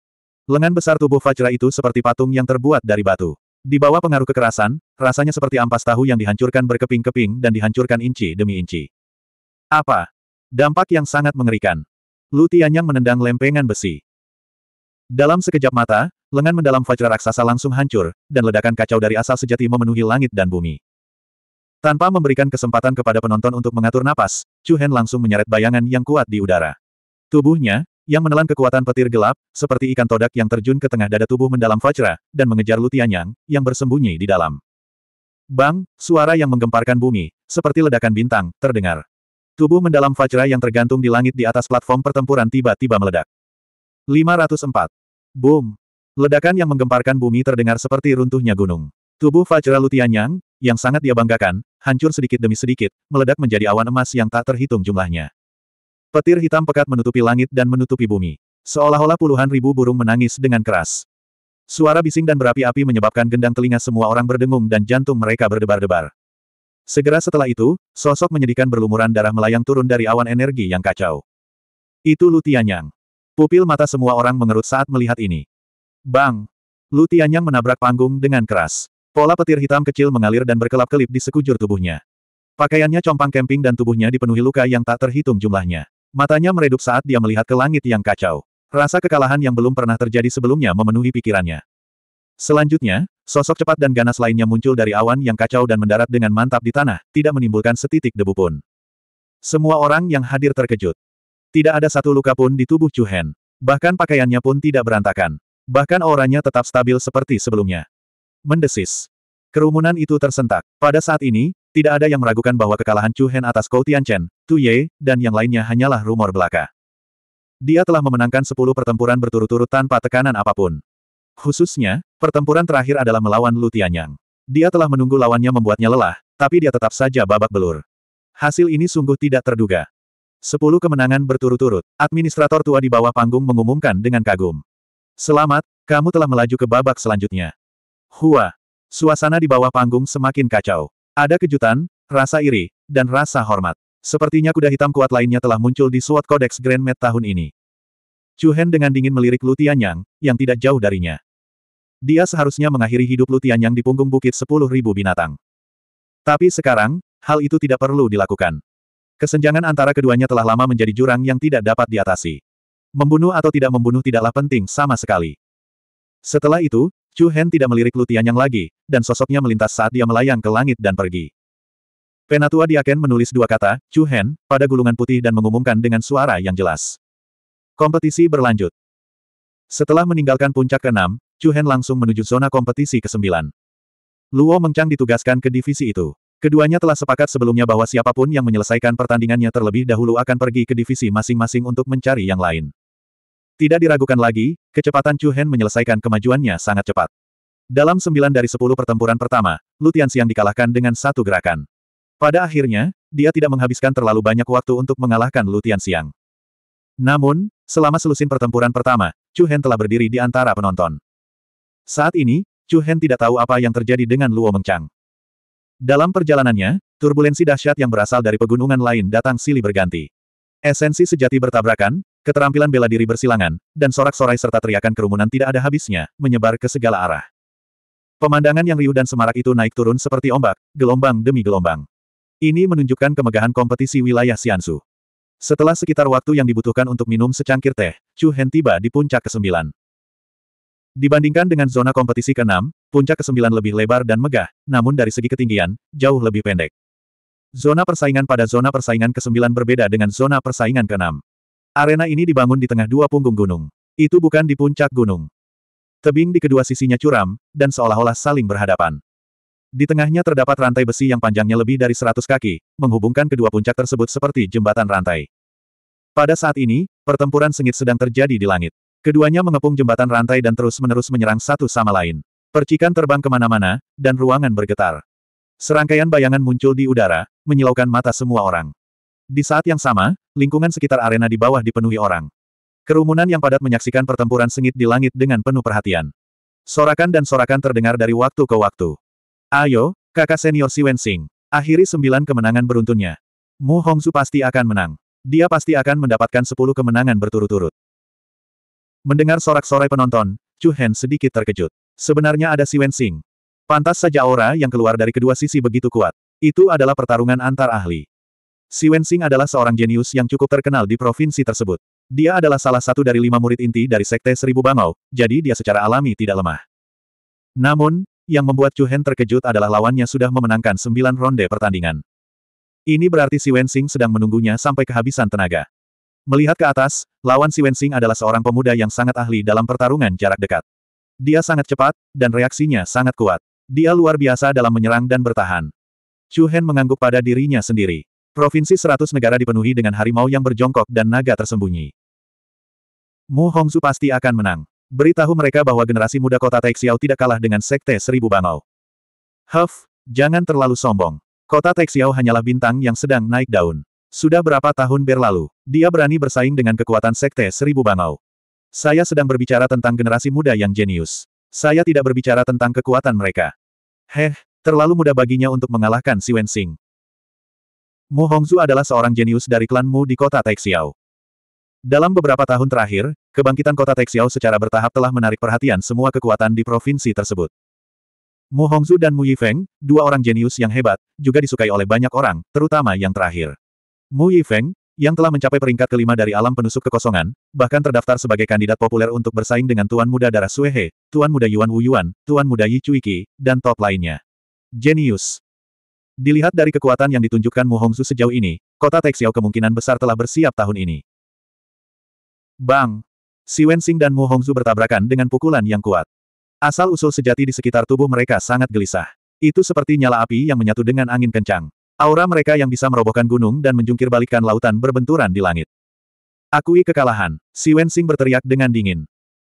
A: Lengan besar tubuh Fajra itu seperti patung yang terbuat dari batu. Di bawah pengaruh kekerasan, rasanya seperti ampas tahu yang dihancurkan berkeping-keping dan dihancurkan inci demi inci. Apa? Dampak yang sangat mengerikan. Lu Tianyang menendang lempengan besi. Dalam sekejap mata, lengan mendalam Fajra raksasa langsung hancur, dan ledakan kacau dari asal sejati memenuhi langit dan bumi. Tanpa memberikan kesempatan kepada penonton untuk mengatur napas, Chu Hen langsung menyeret bayangan yang kuat di udara. Tubuhnya, yang menelan kekuatan petir gelap, seperti ikan todak yang terjun ke tengah dada tubuh mendalam Fajra, dan mengejar Lutianyang, yang bersembunyi di dalam. Bang, suara yang menggemparkan bumi, seperti ledakan bintang, terdengar. Tubuh mendalam Fajra yang tergantung di langit di atas platform pertempuran tiba-tiba meledak. 504. Boom! Ledakan yang menggemparkan bumi terdengar seperti runtuhnya gunung. Tubuh Fajra Lutianyang, yang sangat dia banggakan, hancur sedikit demi sedikit, meledak menjadi awan emas yang tak terhitung jumlahnya. Petir hitam pekat menutupi langit dan menutupi bumi. Seolah-olah puluhan ribu burung menangis dengan keras. Suara bising dan berapi-api menyebabkan gendang telinga semua orang berdengung dan jantung mereka berdebar-debar. Segera setelah itu, sosok menyedihkan berlumuran darah melayang turun dari awan energi yang kacau. Itu Lutianyang. Pupil mata semua orang mengerut saat melihat ini. Bang! Lutianyang menabrak panggung dengan keras. Pola petir hitam kecil mengalir dan berkelap-kelip di sekujur tubuhnya. Pakaiannya compang camping dan tubuhnya dipenuhi luka yang tak terhitung jumlahnya. Matanya meredup saat dia melihat ke langit yang kacau. Rasa kekalahan yang belum pernah terjadi sebelumnya memenuhi pikirannya. Selanjutnya, sosok cepat dan ganas lainnya muncul dari awan yang kacau dan mendarat dengan mantap di tanah, tidak menimbulkan setitik debu pun. Semua orang yang hadir terkejut. Tidak ada satu luka pun di tubuh Chu Hen. Bahkan pakaiannya pun tidak berantakan. Bahkan auranya tetap stabil seperti sebelumnya. Mendesis. Kerumunan itu tersentak. Pada saat ini, tidak ada yang meragukan bahwa kekalahan Chu Hen atas Kou Tianchen, Tu Ye, dan yang lainnya hanyalah rumor belaka. Dia telah memenangkan 10 pertempuran berturut-turut tanpa tekanan apa pun. Khususnya, pertempuran terakhir adalah melawan Lu Tianyang. Dia telah menunggu lawannya membuatnya lelah, tapi dia tetap saja babak belur. Hasil ini sungguh tidak terduga. Sepuluh kemenangan berturut-turut. Administrator tua di bawah panggung mengumumkan dengan kagum. Selamat, kamu telah melaju ke babak selanjutnya. Hua. Suasana di bawah panggung semakin kacau. Ada kejutan, rasa iri, dan rasa hormat. Sepertinya kuda hitam kuat lainnya telah muncul di SWOT Codex Grand Met tahun ini. Chu Hen dengan dingin melirik Lu Tianyang, yang tidak jauh darinya. Dia seharusnya mengakhiri hidup Lu Tianyang di punggung bukit sepuluh ribu binatang. Tapi sekarang, hal itu tidak perlu dilakukan. Kesenjangan antara keduanya telah lama menjadi jurang yang tidak dapat diatasi. Membunuh atau tidak membunuh tidaklah penting sama sekali. Setelah itu, Chu Hen tidak melirik Lutianyang lagi, dan sosoknya melintas saat dia melayang ke langit dan pergi. Penatua Diaken menulis dua kata, Chu Hen, pada gulungan putih dan mengumumkan dengan suara yang jelas. Kompetisi berlanjut. Setelah meninggalkan puncak ke-6, Chu Hen langsung menuju zona kompetisi ke-9. Luo Mengchang ditugaskan ke divisi itu. Keduanya telah sepakat sebelumnya bahwa siapa pun yang menyelesaikan pertandingannya terlebih dahulu akan pergi ke divisi masing-masing untuk mencari yang lain. Tidak diragukan lagi, kecepatan Chu Hen menyelesaikan kemajuannya sangat cepat. Dalam sembilan dari sepuluh pertempuran pertama, Lu Tianxiang dikalahkan dengan satu gerakan. Pada akhirnya, dia tidak menghabiskan terlalu banyak waktu untuk mengalahkan Lu Tianxiang. Namun, selama selusin pertempuran pertama, Chu Hen telah berdiri di antara penonton. Saat ini, Chu Hen tidak tahu apa yang terjadi dengan Luo Mengchang. Dalam perjalanannya, turbulensi dahsyat yang berasal dari pegunungan lain datang silih berganti. Esensi sejati bertabrakan, Keterampilan bela diri bersilangan, dan sorak-sorai serta teriakan kerumunan tidak ada habisnya, menyebar ke segala arah. Pemandangan yang riuh dan semarak itu naik turun seperti ombak, gelombang demi gelombang. Ini menunjukkan kemegahan kompetisi wilayah Xiansu. Setelah sekitar waktu yang dibutuhkan untuk minum secangkir teh, Chu Hen tiba di puncak ke-9. Dibandingkan dengan zona kompetisi ke-6, puncak ke-9 lebih lebar dan megah, namun dari segi ketinggian, jauh lebih pendek. Zona persaingan pada zona persaingan ke-9 berbeda dengan zona persaingan ke-6. Arena ini dibangun di tengah dua punggung gunung. Itu bukan di puncak gunung. Tebing di kedua sisinya curam, dan seolah-olah saling berhadapan. Di tengahnya terdapat rantai besi yang panjangnya lebih dari seratus kaki, menghubungkan kedua puncak tersebut seperti jembatan rantai. Pada saat ini, pertempuran sengit sedang terjadi di langit. Keduanya mengepung jembatan rantai dan terus-menerus menyerang satu sama lain. Percikan terbang ke mana-mana, dan ruangan bergetar. Serangkaian bayangan muncul di udara, menyilaukan mata semua orang. Di saat yang sama, lingkungan sekitar arena di bawah dipenuhi orang. Kerumunan yang padat menyaksikan pertempuran sengit di langit dengan penuh perhatian. Sorakan dan sorakan terdengar dari waktu ke waktu. Ayo, kakak senior Si Wensing. Akhiri sembilan kemenangan beruntunnya. Mu Hongzu pasti akan menang. Dia pasti akan mendapatkan sepuluh kemenangan berturut-turut. Mendengar sorak-sorai penonton, Chu Hen sedikit terkejut. Sebenarnya ada Si Wensing. Pantas saja aura yang keluar dari kedua sisi begitu kuat. Itu adalah pertarungan antar ahli. Si Wensing adalah seorang jenius yang cukup terkenal di provinsi tersebut. Dia adalah salah satu dari lima murid inti dari Sekte Seribu Bangau, jadi dia secara alami tidak lemah. Namun, yang membuat Chu Hen terkejut adalah lawannya sudah memenangkan sembilan ronde pertandingan. Ini berarti Si Wensing sedang menunggunya sampai kehabisan tenaga. Melihat ke atas, lawan Si Wensing adalah seorang pemuda yang sangat ahli dalam pertarungan jarak dekat. Dia sangat cepat, dan reaksinya sangat kuat. Dia luar biasa dalam menyerang dan bertahan. Chu Hen mengangguk pada dirinya sendiri. Provinsi seratus negara dipenuhi dengan harimau yang berjongkok dan naga tersembunyi. Mu Hongzu pasti akan menang. Beritahu mereka bahwa generasi muda kota Taixiao tidak kalah dengan Sekte Seribu Bangau. Huff, jangan terlalu sombong. Kota Taixiao hanyalah bintang yang sedang naik daun. Sudah berapa tahun berlalu, dia berani bersaing dengan kekuatan Sekte Seribu Bangau. Saya sedang berbicara tentang generasi muda yang jenius. Saya tidak berbicara tentang kekuatan mereka. Heh, terlalu mudah baginya untuk mengalahkan Si Wensing. Mu Hongzhu adalah seorang jenius dari klan Mu di kota Taixiao. Dalam beberapa tahun terakhir, kebangkitan kota Taixiao secara bertahap telah menarik perhatian semua kekuatan di provinsi tersebut. Mu Hongzhu dan Mu Yifeng, dua orang jenius yang hebat, juga disukai oleh banyak orang, terutama yang terakhir. Mu Yifeng, yang telah mencapai peringkat kelima dari alam penusuk kekosongan, bahkan terdaftar sebagai kandidat populer untuk bersaing dengan Tuan Muda Darah Suehe, Tuan Muda Yuan Wu Yuan, Tuan Muda Yi Cuiki, dan top lainnya. Jenius. Dilihat dari kekuatan yang ditunjukkan Mu Hongzhu sejauh ini, kota Taixiao kemungkinan besar telah bersiap tahun ini. Bang! Si Wensing dan Mu Hongzhu bertabrakan dengan pukulan yang kuat. Asal-usul sejati di sekitar tubuh mereka sangat gelisah. Itu seperti nyala api yang menyatu dengan angin kencang. Aura mereka yang bisa merobohkan gunung dan menjungkir balikan lautan berbenturan di langit. Akui kekalahan. Si Wensing berteriak dengan dingin.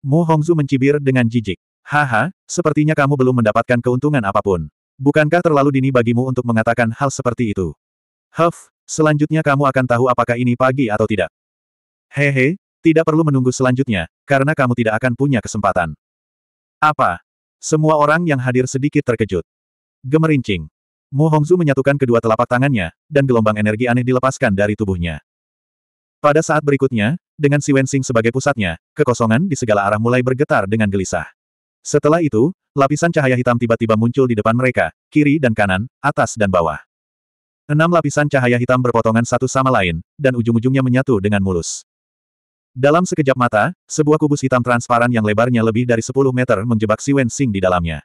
A: Mu Hongzhu mencibir dengan jijik. Haha, sepertinya kamu belum mendapatkan keuntungan apa pun. Bukankah terlalu dini bagimu untuk mengatakan hal seperti itu? Huff, selanjutnya kamu akan tahu apakah ini pagi atau tidak. Hehe, tidak perlu menunggu selanjutnya, karena kamu tidak akan punya kesempatan. Apa? Semua orang yang hadir sedikit terkejut. Gemerincing. Mu Hongzhu menyatukan kedua telapak tangannya, dan gelombang energi aneh dilepaskan dari tubuhnya. Pada saat berikutnya, dengan Si Wensing sebagai pusatnya, kekosongan di segala arah mulai bergetar dengan gelisah. Setelah itu, lapisan cahaya hitam tiba-tiba muncul di depan mereka, kiri dan kanan, atas dan bawah. Enam lapisan cahaya hitam berpotongan satu sama lain, dan ujung-ujungnya menyatu dengan mulus. Dalam sekejap mata, sebuah kubus hitam transparan yang lebarnya lebih dari 10 meter menjebak Si Wen Xing di dalamnya.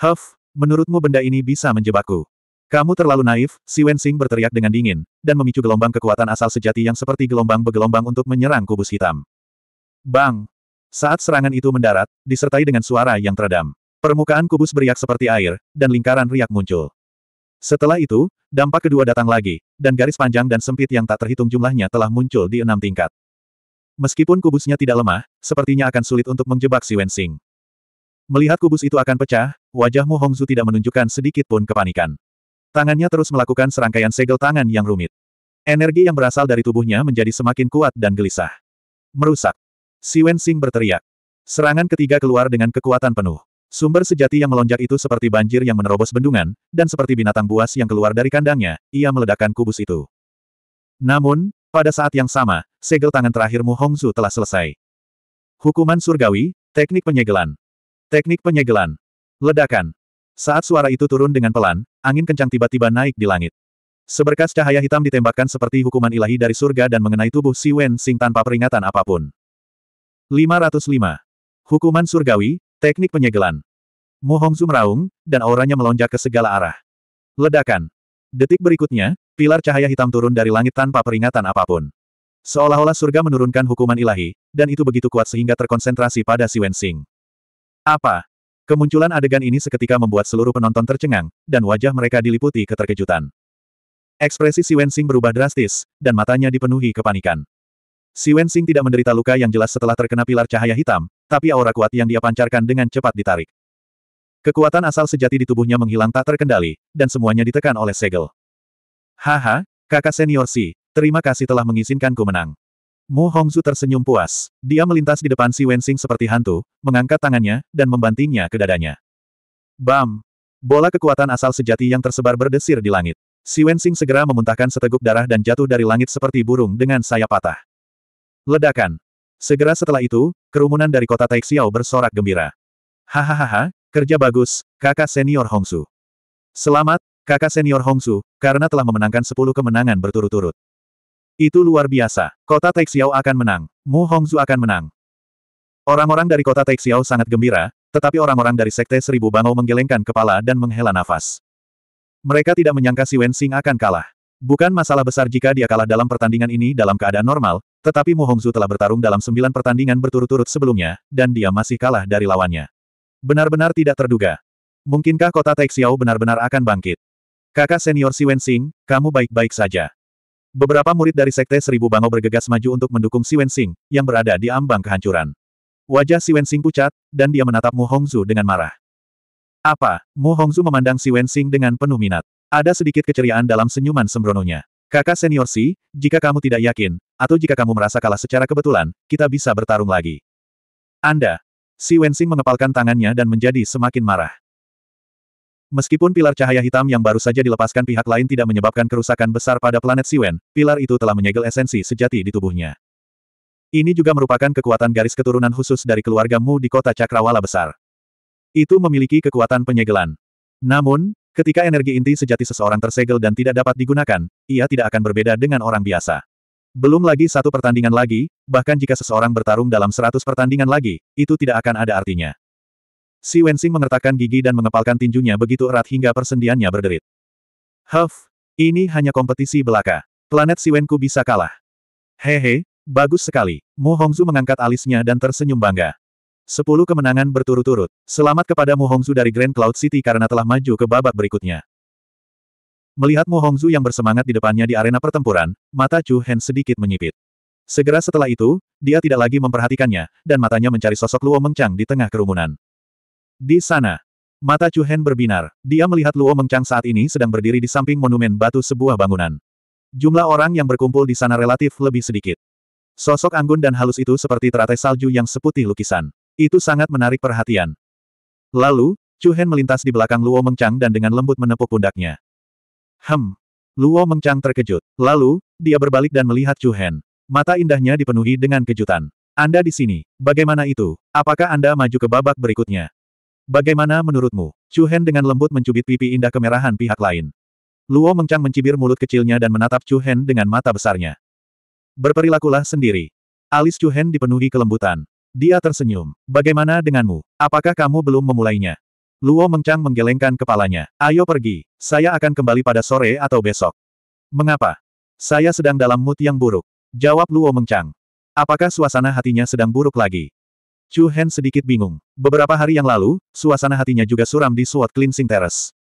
A: Huff, menurutmu benda ini bisa menjebakku? Kamu terlalu naif, Si Wen Xing berteriak dengan dingin, dan memicu gelombang kekuatan asal sejati yang seperti gelombang bergelombang untuk menyerang kubus hitam. Bang! Saat serangan itu mendarat, disertai dengan suara yang teredam. Permukaan kubus beriak seperti air, dan lingkaran riak muncul. Setelah itu, dampak kedua datang lagi, dan garis panjang dan sempit yang tak terhitung jumlahnya telah muncul di enam tingkat. Meskipun kubusnya tidak lemah, sepertinya akan sulit untuk menjebak si Wensing. Melihat kubus itu akan pecah, wajah Mu Hongzu tidak menunjukkan sedikit pun kepanikan. Tangannya terus melakukan serangkaian segel tangan yang rumit. Energi yang berasal dari tubuhnya menjadi semakin kuat dan gelisah. Merusak. Si Wensing berteriak. Serangan ketiga keluar dengan kekuatan penuh. Sumber sejati yang melonjak itu seperti banjir yang menerobos bendungan, dan seperti binatang buas yang keluar dari kandangnya, ia meledakkan kubus itu. Namun, pada saat yang sama, segel tangan terakhir Mu Hongzu telah selesai. Hukuman surgawi, teknik penyegelan. Teknik penyegelan. Ledakan. Saat suara itu turun dengan pelan, angin kencang tiba-tiba naik di langit. Seberkas cahaya hitam ditembakkan seperti hukuman ilahi dari surga dan mengenai tubuh Si Wen Sing tanpa peringatan apa pun. 505. Hukuman surgawi, teknik penyegelan. Mu Hongzu meraung, dan auranya melonjak ke segala arah. Ledakan. Detik berikutnya, pilar cahaya hitam turun dari langit tanpa peringatan apa pun. Seolah-olah surga menurunkan hukuman ilahi, dan itu begitu kuat sehingga terkonsentrasi pada Si Wensing. Apa? Kemunculan adegan ini seketika membuat seluruh penonton tercengang, dan wajah mereka diliputi keterkejutan. Ekspresi Si Wensing berubah drastis, dan matanya dipenuhi kepanikan. Si Wensing tidak menderita luka yang jelas setelah terkena pilar cahaya hitam, tapi aura kuat yang dia pancarkan dengan cepat ditarik. Kekuatan asal sejati di tubuhnya menghilang tak terkendali, dan semuanya ditekan oleh segel. Haha, kakak senior si, terima kasih telah mengizinkanku menang. Mu Hongzu tersenyum puas. Dia melintas di depan si Wensing seperti hantu, mengangkat tangannya, dan membantingnya ke dadanya. Bam! Bola kekuatan asal sejati yang tersebar berdesir di langit. Si Wensing segera memuntahkan seteguk darah dan jatuh dari langit seperti burung dengan sayap patah. Ledakan. Segera setelah itu, kerumunan dari kota Taixiao bersorak gembira. Hahaha, Kerja bagus, kakak senior Hongsu. Selamat, kakak senior Hongsu, karena telah memenangkan 10 kemenangan berturut-turut. Itu luar biasa. Kota Taixiao akan menang. Mu Hongzu akan menang. Orang-orang dari kota Taixiao sangat gembira, tetapi orang-orang dari Sekte Seribu Bangau menggelengkan kepala dan menghela nafas. Mereka tidak menyangka si Wensing akan kalah. Bukan masalah besar jika dia kalah dalam pertandingan ini dalam keadaan normal, tetapi Mu Hongzu telah bertarung dalam sembilan pertandingan berturut-turut sebelumnya, dan dia masih kalah dari lawannya. Benar-benar tidak terduga. Mungkinkah kota Taixiao benar-benar akan bangkit? Kakak senior Si Wensing, kamu baik-baik saja. Beberapa murid dari Sekte Seribu Bangau bergegas maju untuk mendukung Si Wensing, yang berada di ambang kehancuran. Wajah Si Wensing pucat, dan dia menatap Mu Hongzu dengan marah. Apa? Mu Hongzu memandang Si Wensing dengan penuh minat. Ada sedikit keceriaan dalam senyuman sembrononya. Kakak senior Si, jika kamu tidak yakin, atau jika kamu merasa kalah secara kebetulan, kita bisa bertarung lagi. Anda. Si Wensing mengepalkan tangannya dan menjadi semakin marah. Meskipun pilar cahaya hitam yang baru saja dilepaskan pihak lain tidak menyebabkan kerusakan besar pada planet Siwen, pilar itu telah menyegel esensi sejati di tubuhnya. Ini juga merupakan kekuatan garis keturunan khusus dari keluarga Mu di kota Cakrawala besar. Itu memiliki kekuatan penyegelan. Namun, ketika energi inti sejati seseorang tersegel dan tidak dapat digunakan, ia tidak akan berbeda dengan orang biasa. Belum lagi satu pertandingan lagi, bahkan jika seseorang bertarung dalam seratus pertandingan lagi, itu tidak akan ada artinya. Si Wensing mengertakkan gigi dan mengepalkan tinjunya begitu erat hingga persendiannya berderit. Huff, ini hanya kompetisi belaka. Planet Siwenku bisa kalah. Hehe, bagus sekali. Mu Hongzu mengangkat alisnya dan tersenyum bangga. Sepuluh kemenangan berturut-turut. Selamat kepada Mu Hongzu dari Grand Cloud City karena telah maju ke babak berikutnya. Melihat Mu Hongzu yang bersemangat di depannya di arena pertempuran, mata Chu Hen sedikit menyipit. Segera setelah itu, dia tidak lagi memperhatikannya, dan matanya mencari sosok Luo Mengcang di tengah kerumunan. Di sana. Mata Chu Hen berbinar. Dia melihat Luo Mengcang saat ini sedang berdiri di samping monumen batu sebuah bangunan. Jumlah orang yang berkumpul di sana relatif lebih sedikit. Sosok anggun dan halus itu seperti teratai salju yang seputih lukisan. Itu sangat menarik perhatian. Lalu, Chu Hen melintas di belakang Luo Mengcang dan dengan lembut menepuk pundaknya. Hem. Luo Mengcang terkejut. Lalu, dia berbalik dan melihat Chu Hen. Mata indahnya dipenuhi dengan kejutan. Anda di sini. Bagaimana itu? Apakah Anda maju ke babak berikutnya? Bagaimana menurutmu? Chu Hen dengan lembut mencubit pipi indah kemerahan pihak lain. Luo Mengcang mencibir mulut kecilnya dan menatap Chu Hen dengan mata besarnya. Berperilakulah sendiri. Alis Chu Hen dipenuhi kelembutan. Dia tersenyum. Bagaimana denganmu? Apakah kamu belum memulainya? Luo Mengcang menggelengkan kepalanya. Ayo pergi. Saya akan kembali pada sore atau besok. Mengapa? Saya sedang dalam mood yang buruk. Jawab Luo Mengcang. Apakah suasana hatinya sedang buruk lagi? Chu Hen sedikit bingung. Beberapa hari yang lalu, suasana hatinya juga suram di Sword Cleansing Terrace.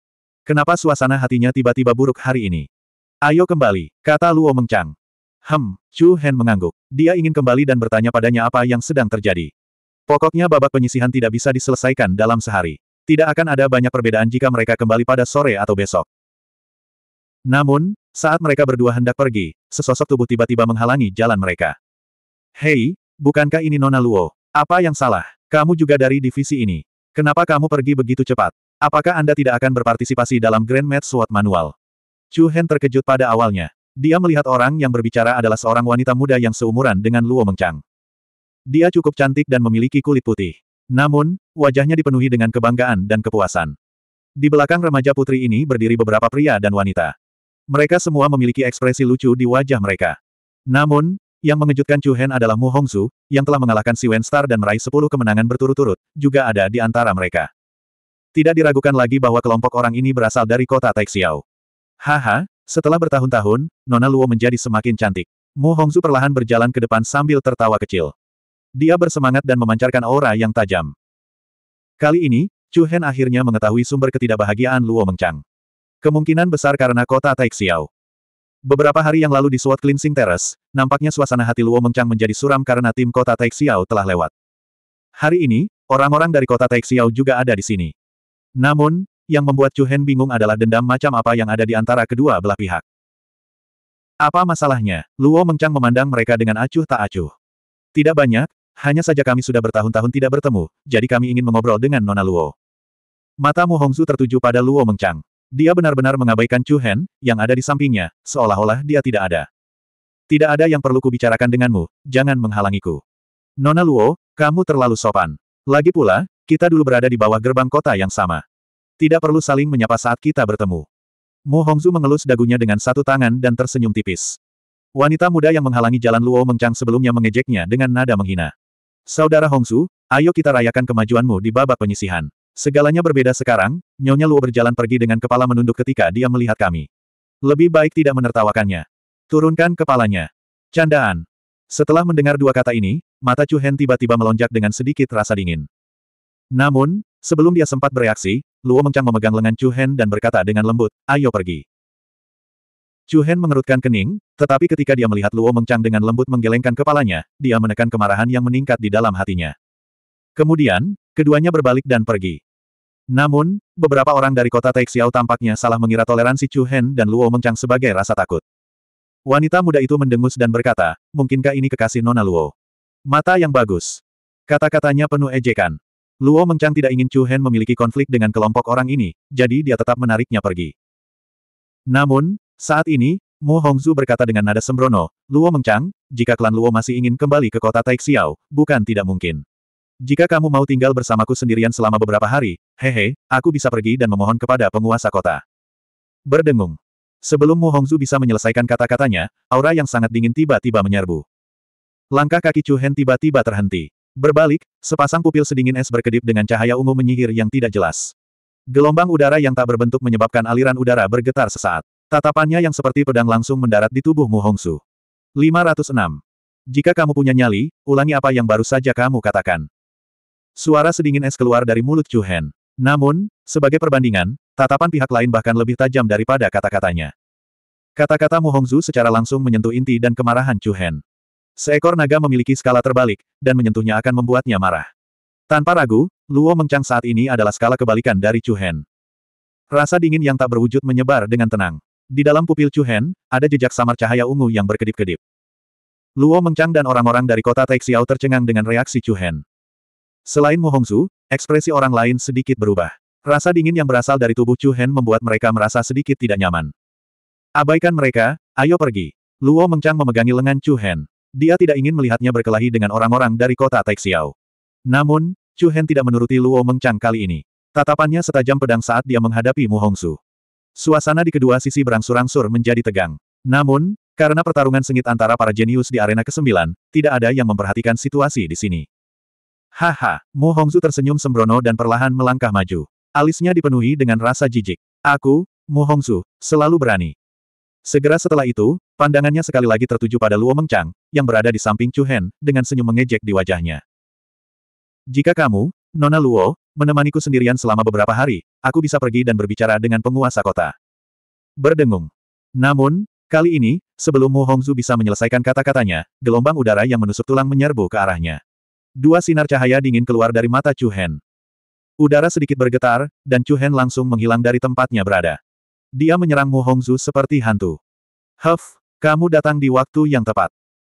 A: Kenapa suasana hatinya tiba-tiba buruk hari ini? Ayo kembali, kata Luo Mengcang. Hem, Chu Hen mengangguk. Dia ingin kembali dan bertanya padanya apa yang sedang terjadi. Pokoknya babak penyisihan tidak bisa diselesaikan dalam sehari. Tidak akan ada banyak perbedaan jika mereka kembali pada sore atau besok. Namun, saat mereka berdua hendak pergi, sesosok tubuh tiba-tiba menghalangi jalan mereka. Hei, bukankah ini Nona Luo? Apa yang salah? Kamu juga dari divisi ini. Kenapa kamu pergi begitu cepat? Apakah Anda tidak akan berpartisipasi dalam Grand Match SWOT Manual? Chu Hen terkejut pada awalnya. Dia melihat orang yang berbicara adalah seorang wanita muda yang seumuran dengan Luo Mengcang. Dia cukup cantik dan memiliki kulit putih. Namun, wajahnya dipenuhi dengan kebanggaan dan kepuasan. Di belakang remaja putri ini berdiri beberapa pria dan wanita. Mereka semua memiliki ekspresi lucu di wajah mereka. Namun, yang mengejutkan Chu Hen adalah Mu Hongzu, yang telah mengalahkan si Wen Star dan meraih 10 kemenangan berturut-turut, juga ada di antara mereka. Tidak diragukan lagi bahwa kelompok orang ini berasal dari kota Taixiao. Haha, setelah bertahun-tahun, Nona Luo menjadi semakin cantik. Mu Hongzu perlahan berjalan ke depan sambil tertawa kecil. Dia bersemangat dan memancarkan aura yang tajam. Kali ini, Chu Hen akhirnya mengetahui sumber ketidakbahagiaan Luo Mengcang. Kemungkinan besar karena kota Taixiao. Beberapa hari yang lalu di SWOT Cleansing Terrace, nampaknya suasana hati Luo Mengcang menjadi suram karena tim kota Taixiao telah lewat. Hari ini, orang-orang dari kota Taixiao juga ada di sini. Namun, yang membuat Chu Hen bingung adalah dendam macam apa yang ada di antara kedua belah pihak. Apa masalahnya? Luo Mengcang memandang mereka dengan acuh tak acuh. Tidak banyak, hanya saja kami sudah bertahun-tahun tidak bertemu, jadi kami ingin mengobrol dengan Nona Luo. Mata Mu Hongzu tertuju pada Luo Mengcang. Dia benar-benar mengabaikan Chu Hen, yang ada di sampingnya, seolah-olah dia tidak ada. Tidak ada yang perlu kubicarakan denganmu, jangan menghalangiku. Nona Luo, kamu terlalu sopan. Lagi pula, kita dulu berada di bawah gerbang kota yang sama. Tidak perlu saling menyapa saat kita bertemu. Mu Hongzu mengelus dagunya dengan satu tangan dan tersenyum tipis. Wanita muda yang menghalangi jalan Luo Mengcang sebelumnya mengejeknya dengan nada menghina. Saudara Hongzu, ayo kita rayakan kemajuanmu di babak penyisihan. Segalanya berbeda sekarang, Nyonya Luo berjalan pergi dengan kepala menunduk ketika dia melihat kami. Lebih baik tidak menertawakannya. Turunkan kepalanya. Candaan. Setelah mendengar dua kata ini, mata Chu Hen tiba-tiba melonjak dengan sedikit rasa dingin. Namun, sebelum dia sempat bereaksi, Luo Mengcang memegang lengan Chu Hen dan berkata dengan lembut, ayo pergi. Chu Hen mengerutkan kening, tetapi ketika dia melihat Luo Mengcang dengan lembut menggelengkan kepalanya, dia menekan kemarahan yang meningkat di dalam hatinya. Kemudian, keduanya berbalik dan pergi. Namun, beberapa orang dari kota Taixiao tampaknya salah mengira toleransi Chu Hen dan Luo Mengchang sebagai rasa takut. Wanita muda itu mendengus dan berkata, mungkinkah ini kekasih Nona Luo? Mata yang bagus. Kata-katanya penuh ejekan. Luo Mengchang tidak ingin Chu Hen memiliki konflik dengan kelompok orang ini, jadi dia tetap menariknya pergi. Namun, saat ini, Mu Hongzu berkata dengan nada sembrono, Luo Mengchang, jika klan Luo masih ingin kembali ke kota Taixiao, bukan tidak mungkin. Jika kamu mau tinggal bersamaku sendirian selama beberapa hari, hehe, aku bisa pergi dan memohon kepada penguasa kota. Berdengung. Sebelum Mu Hongzu bisa menyelesaikan kata-katanya, aura yang sangat dingin tiba-tiba menyerbu. Langkah kaki Chu Hen tiba-tiba terhenti. Berbalik, sepasang pupil sedingin es berkedip dengan cahaya ungu menyihir yang tidak jelas. Gelombang udara yang tak berbentuk menyebabkan aliran udara bergetar sesaat. Tatapannya yang seperti pedang langsung mendarat di tubuh Mu Hongsu. 506. Jika kamu punya nyali, ulangi apa yang baru saja kamu katakan. Suara sedingin es keluar dari mulut Chu Hen. Namun, sebagai perbandingan, tatapan pihak lain bahkan lebih tajam daripada kata-katanya. Kata-kata Mu Hongzu secara langsung menyentuh inti dan kemarahan Chu Hen. Seekor naga memiliki skala terbalik, dan menyentuhnya akan membuatnya marah. Tanpa ragu, Luo Mengcang saat ini adalah skala kebalikan dari Chu Hen. Rasa dingin yang tak berwujud menyebar dengan tenang. Di dalam pupil Chu Hen, ada jejak samar cahaya ungu yang berkedip-kedip. Luo Mengcang dan orang-orang dari kota Taixiao tercengang dengan reaksi Chu Hen. Selain Mu Hongzu, ekspresi orang lain sedikit berubah. Rasa dingin yang berasal dari tubuh Chu Hen membuat mereka merasa sedikit tidak nyaman. Abaikan mereka, ayo pergi. Luo Mengcang memegangi lengan Chu Hen. Dia tidak ingin melihatnya berkelahi dengan orang-orang dari kota Taixiao. Namun, Chu Hen tidak menuruti Luo Mengcang kali ini. Tatapannya setajam pedang saat dia menghadapi Mu Hongzu. Suasana di kedua sisi berangsur-angsur menjadi tegang. Namun, karena pertarungan sengit antara para jenius di arena ke-9, tidak ada yang memperhatikan situasi di sini. Haha, Mu Hongzu tersenyum sembrono dan perlahan melangkah maju. Alisnya dipenuhi dengan rasa jijik. Aku, Mu Hongzu, selalu berani. Segera setelah itu, pandangannya sekali lagi tertuju pada Luo Mengchang, yang berada di samping Chu Hen, dengan senyum mengejek di wajahnya. Jika kamu, Nona Luo, menemaniku sendirian selama beberapa hari, aku bisa pergi dan berbicara dengan penguasa kota. Berdengung. Namun, kali ini, sebelum Mu Hongzu bisa menyelesaikan kata-katanya, gelombang udara yang menusuk tulang menyerbu ke arahnya. Dua sinar cahaya dingin keluar dari mata Chu Hen. Udara sedikit bergetar, dan Chu Hen langsung menghilang dari tempatnya berada. Dia menyerang Mu Hongzu seperti hantu. Huff, kamu datang di waktu yang tepat.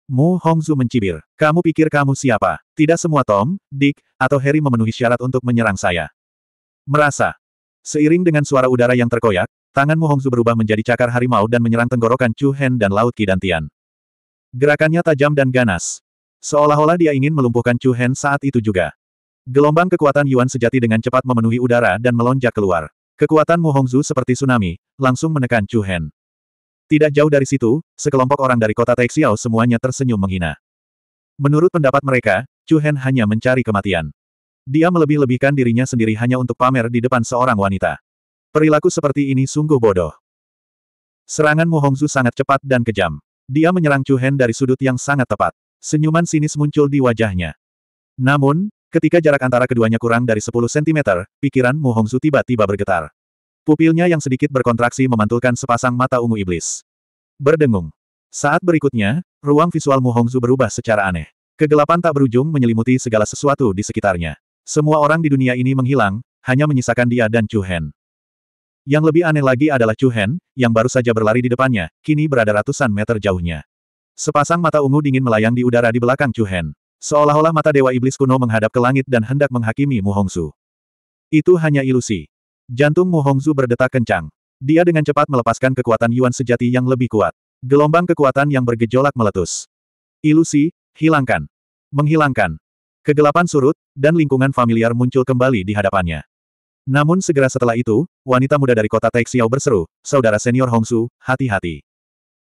A: Mu Hongzu mencibir. Kamu pikir kamu siapa? Tidak semua Tom, Dick, atau Harry memenuhi syarat untuk menyerang saya. Merasa. Seiring dengan suara udara yang terkoyak, tangan Mu Hongzu berubah menjadi cakar harimau dan menyerang tenggorokan Chu Hen dan Laut Qi Dantian. Gerakannya tajam dan ganas. Seolah-olah dia ingin melumpuhkan Chu Hen saat itu juga. Gelombang kekuatan Yuan sejati dengan cepat memenuhi udara dan melonjak keluar. Kekuatan Mu Hongzu seperti tsunami, langsung menekan Chu Hen. Tidak jauh dari situ, sekelompok orang dari kota Taixiao semuanya tersenyum menghina. Menurut pendapat mereka, Chu Hen hanya mencari kematian. Dia melebih-lebihkan dirinya sendiri hanya untuk pamer di depan seorang wanita. Perilaku seperti ini sungguh bodoh. Serangan Mu Hongzu sangat cepat dan kejam. Dia menyerang Chu Hen dari sudut yang sangat tepat. Senyuman sinis muncul di wajahnya. Namun, ketika jarak antara keduanya kurang dari 10 cm, pikiran Mu Hongzu tiba-tiba bergetar. Pupilnya yang sedikit berkontraksi memantulkan sepasang mata ungu iblis. Berdengung. Saat berikutnya, ruang visual Mu Hongzu berubah secara aneh. Kegelapan tak berujung menyelimuti segala sesuatu di sekitarnya. Semua orang di dunia ini menghilang, hanya menyisakan dia dan Chu Hen. Yang lebih aneh lagi adalah Chu Hen, yang baru saja berlari di depannya, kini berada ratusan meter jauhnya. Sepasang mata ungu dingin melayang di udara di belakang Chu Hen. Seolah-olah mata Dewa Iblis kuno menghadap ke langit dan hendak menghakimi Mu Hongzu. Itu hanya ilusi. Jantung Mu Hongzu berdetak kencang. Dia dengan cepat melepaskan kekuatan Yuan sejati yang lebih kuat. Gelombang kekuatan yang bergejolak meletus. Ilusi, hilangkan. Menghilangkan. Kegelapan surut, dan lingkungan familiar muncul kembali di hadapannya. Namun segera setelah itu, wanita muda dari kota Taixiao berseru, Saudara senior Hongsu, hati-hati.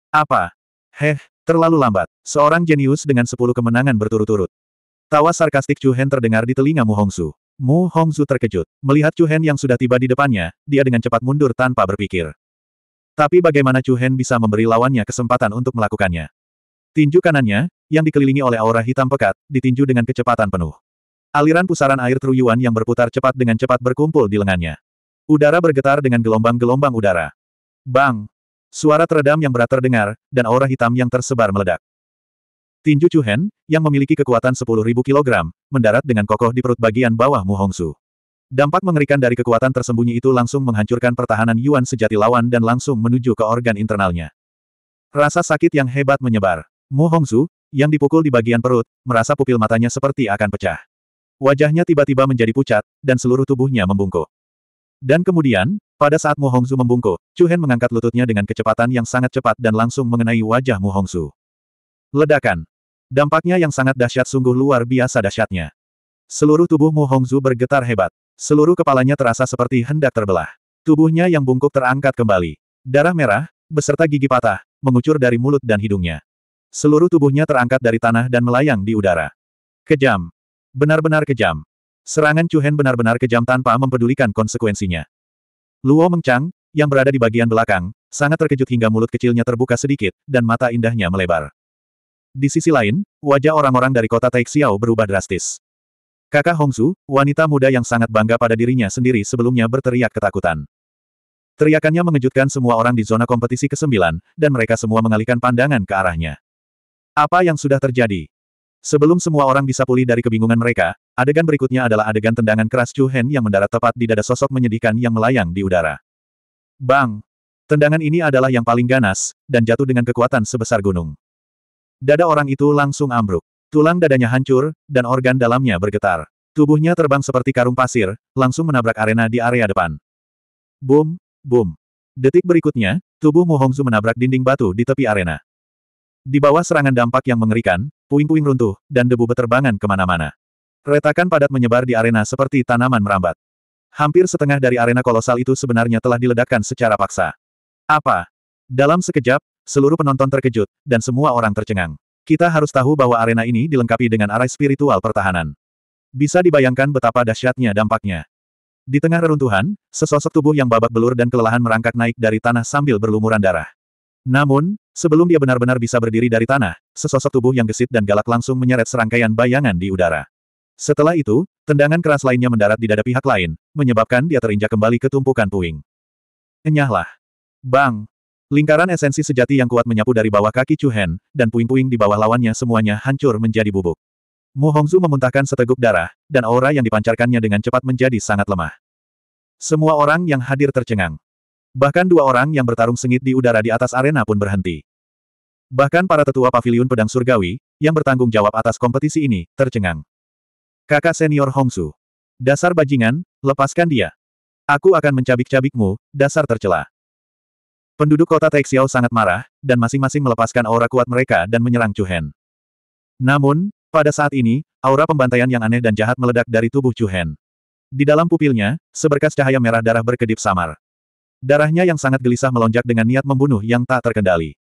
A: Apa? Heh, terlalu lambat. Seorang jenius dengan sepuluh kemenangan berturut-turut. Tawa sarkastik Chu Hen terdengar di telinga Mu Hongsu. Mu Hongzu terkejut. Melihat Chu Hen yang sudah tiba di depannya, dia dengan cepat mundur tanpa berpikir. Tapi bagaimana Chu Hen bisa memberi lawannya kesempatan untuk melakukannya? Tinju kanannya, yang dikelilingi oleh aura hitam pekat, ditinju dengan kecepatan penuh. Aliran pusaran air truyuan yang berputar cepat dengan cepat berkumpul di lengannya. Udara bergetar dengan gelombang-gelombang udara. Bang! Suara teredam yang berat terdengar, dan aura hitam yang tersebar meledak. Tinju Chuhen, yang memiliki kekuatan 10.000 kg, mendarat dengan kokoh di perut bagian bawah Mu Hongsu. Dampak mengerikan dari kekuatan tersembunyi itu langsung menghancurkan pertahanan Yuan sejati lawan dan langsung menuju ke organ internalnya. Rasa sakit yang hebat menyebar. Mu Hongsu, yang dipukul di bagian perut, merasa pupil matanya seperti akan pecah. Wajahnya tiba-tiba menjadi pucat, dan seluruh tubuhnya membungkuk. Dan kemudian, pada saat Mu Hongsu membungkuk, Chu Hen mengangkat lututnya dengan kecepatan yang sangat cepat dan langsung mengenai wajah Mu Hongsu. Ledakan. Dampaknya yang sangat dahsyat sungguh luar biasa dahsyatnya. Seluruh tubuh Mu Hongzhu bergetar hebat. Seluruh kepalanya terasa seperti hendak terbelah. Tubuhnya yang bungkuk terangkat kembali. Darah merah, beserta gigi patah, mengucur dari mulut dan hidungnya. Seluruh tubuhnya terangkat dari tanah dan melayang di udara. Kejam. Benar-benar kejam. Serangan Chuhen benar-benar kejam tanpa mempedulikan konsekuensinya. Luo Mengchang, yang berada di bagian belakang, sangat terkejut hingga mulut kecilnya terbuka sedikit, dan mata indahnya melebar. Di sisi lain, wajah orang-orang dari kota Taixiao berubah drastis. Kakak Hongsu, wanita muda yang sangat bangga pada dirinya sendiri sebelumnya berteriak ketakutan. Teriakannya mengejutkan semua orang di zona kompetisi ke-9, dan mereka semua mengalihkan pandangan ke arahnya. Apa yang sudah terjadi? Sebelum semua orang bisa pulih dari kebingungan mereka, adegan berikutnya adalah adegan tendangan keras Chu Hen yang mendarat tepat di dada sosok menyedihkan yang melayang di udara. Bang! Tendangan ini adalah yang paling ganas, dan jatuh dengan kekuatan sebesar gunung. Dada orang itu langsung ambruk. Tulang dadanya hancur, dan organ dalamnya bergetar. Tubuhnya terbang seperti karung pasir, langsung menabrak arena di area depan. Boom, boom. Detik berikutnya, tubuh Mu Hongzu menabrak dinding batu di tepi arena. Di bawah serangan dampak yang mengerikan, puing-puing runtuh, dan debu beterbangan ke mana-mana. Retakan padat menyebar di arena seperti tanaman merambat. Hampir setengah dari arena kolosal itu sebenarnya telah diledakkan secara paksa. Apa? Dalam sekejap, seluruh penonton terkejut, dan semua orang tercengang. Kita harus tahu bahwa arena ini dilengkapi dengan arai spiritual pertahanan. Bisa dibayangkan betapa dahsyatnya dampaknya. Di tengah reruntuhan, sesosok tubuh yang babak belur dan kelelahan merangkak naik dari tanah sambil berlumuran darah. Namun, sebelum dia benar-benar bisa berdiri dari tanah, sesosok tubuh yang gesit dan galak langsung menyeret serangkaian bayangan di udara. Setelah itu, tendangan keras lainnya mendarat di dada pihak lain, menyebabkan dia terinjak kembali ke tumpukan puing. Enyahlah. Bang! Lingkaran esensi sejati yang kuat menyapu dari bawah kaki Chu Hen, dan puing-puing di bawah lawannya semuanya hancur menjadi bubuk. Mu Hongzu memuntahkan seteguk darah, dan aura yang dipancarkannya dengan cepat menjadi sangat lemah. Semua orang yang hadir tercengang. Bahkan dua orang yang bertarung sengit di udara di atas arena pun berhenti. Bahkan para tetua paviliun pedang surgawi, yang bertanggung jawab atas kompetisi ini, tercengang. Kakak senior Hongsu. Dasar bajingan, lepaskan dia. Aku akan mencabik-cabikmu, dasar tercela. Penduduk kota Taixiao sangat marah, dan masing-masing melepaskan aura kuat mereka dan menyerang Chu Hen. Namun, pada saat ini, aura pembantaian yang aneh dan jahat meledak dari tubuh Chu Hen. Di dalam pupilnya, seberkas cahaya merah darah berkedip samar. Darahnya yang sangat gelisah melonjak dengan niat membunuh yang tak terkendali.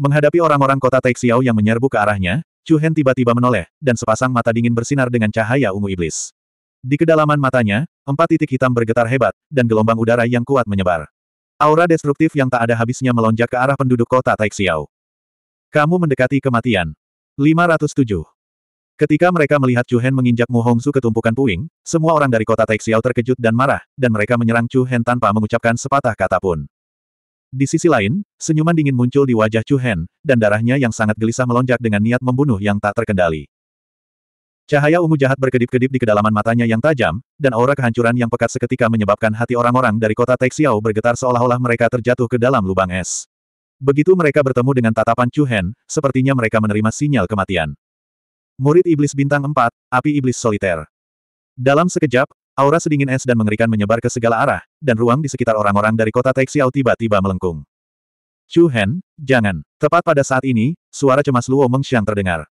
A: Menghadapi orang-orang kota Taixiao yang menyerbu ke arahnya, Chu Hen tiba-tiba menoleh, dan sepasang mata dingin bersinar dengan cahaya ungu iblis. Di kedalaman matanya, empat titik hitam bergetar hebat, dan gelombang udara yang kuat menyebar. Aura destruktif yang tak ada habisnya melonjak ke arah penduduk kota Taixiao. Kamu mendekati kematian. 507. Ketika mereka melihat Chu Hen menginjak Mu Hongzu ke tumpukan puing, semua orang dari kota Taixiao terkejut dan marah, dan mereka menyerang Chu Hen tanpa mengucapkan sepatah kata pun. Di sisi lain, senyuman dingin muncul di wajah Chu Hen, dan darahnya yang sangat gelisah melonjak dengan niat membunuh yang tak terkendali. Cahaya ungu jahat berkedip-kedip di kedalaman matanya yang tajam, dan aura kehancuran yang pekat seketika menyebabkan hati orang-orang dari kota Taixiao bergetar seolah-olah mereka terjatuh ke dalam lubang es. Begitu mereka bertemu dengan tatapan Chu Hen, sepertinya mereka menerima sinyal kematian. Murid Iblis Bintang 4, Api Iblis Soliter. Dalam sekejap, aura sedingin es dan mengerikan menyebar ke segala arah, dan ruang di sekitar orang-orang dari kota Taixiao tiba-tiba melengkung. Chu Hen, jangan. Tepat pada saat ini, suara cemas Luo Mengxiang terdengar.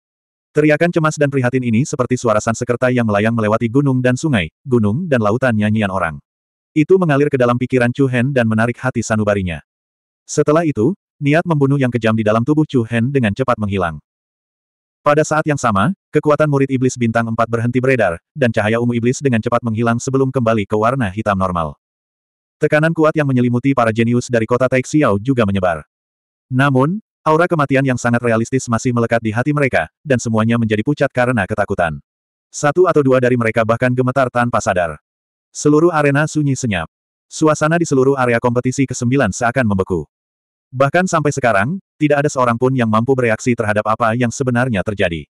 A: Teriakan cemas dan prihatin ini seperti suara sansekerta yang melayang melewati gunung dan sungai, gunung dan lautan nyanyian orang. Itu mengalir ke dalam pikiran Chu Hen dan menarik hati sanubarinya. Setelah itu, niat membunuh yang kejam di dalam tubuh Chu Hen dengan cepat menghilang. Pada saat yang sama, kekuatan murid iblis bintang 4 berhenti beredar, dan cahaya ungu iblis dengan cepat menghilang sebelum kembali ke warna hitam normal. Tekanan kuat yang menyelimuti para jenius dari kota Taixiao juga menyebar. Namun, Aura kematian yang sangat realistis masih melekat di hati mereka, dan semuanya menjadi pucat karena ketakutan. Satu atau dua dari mereka bahkan gemetar tanpa sadar. Seluruh arena sunyi senyap. Suasana di seluruh area kompetisi ke-9 seakan membeku. Bahkan sampai sekarang, tidak ada seorang pun yang mampu bereaksi terhadap apa yang sebenarnya terjadi.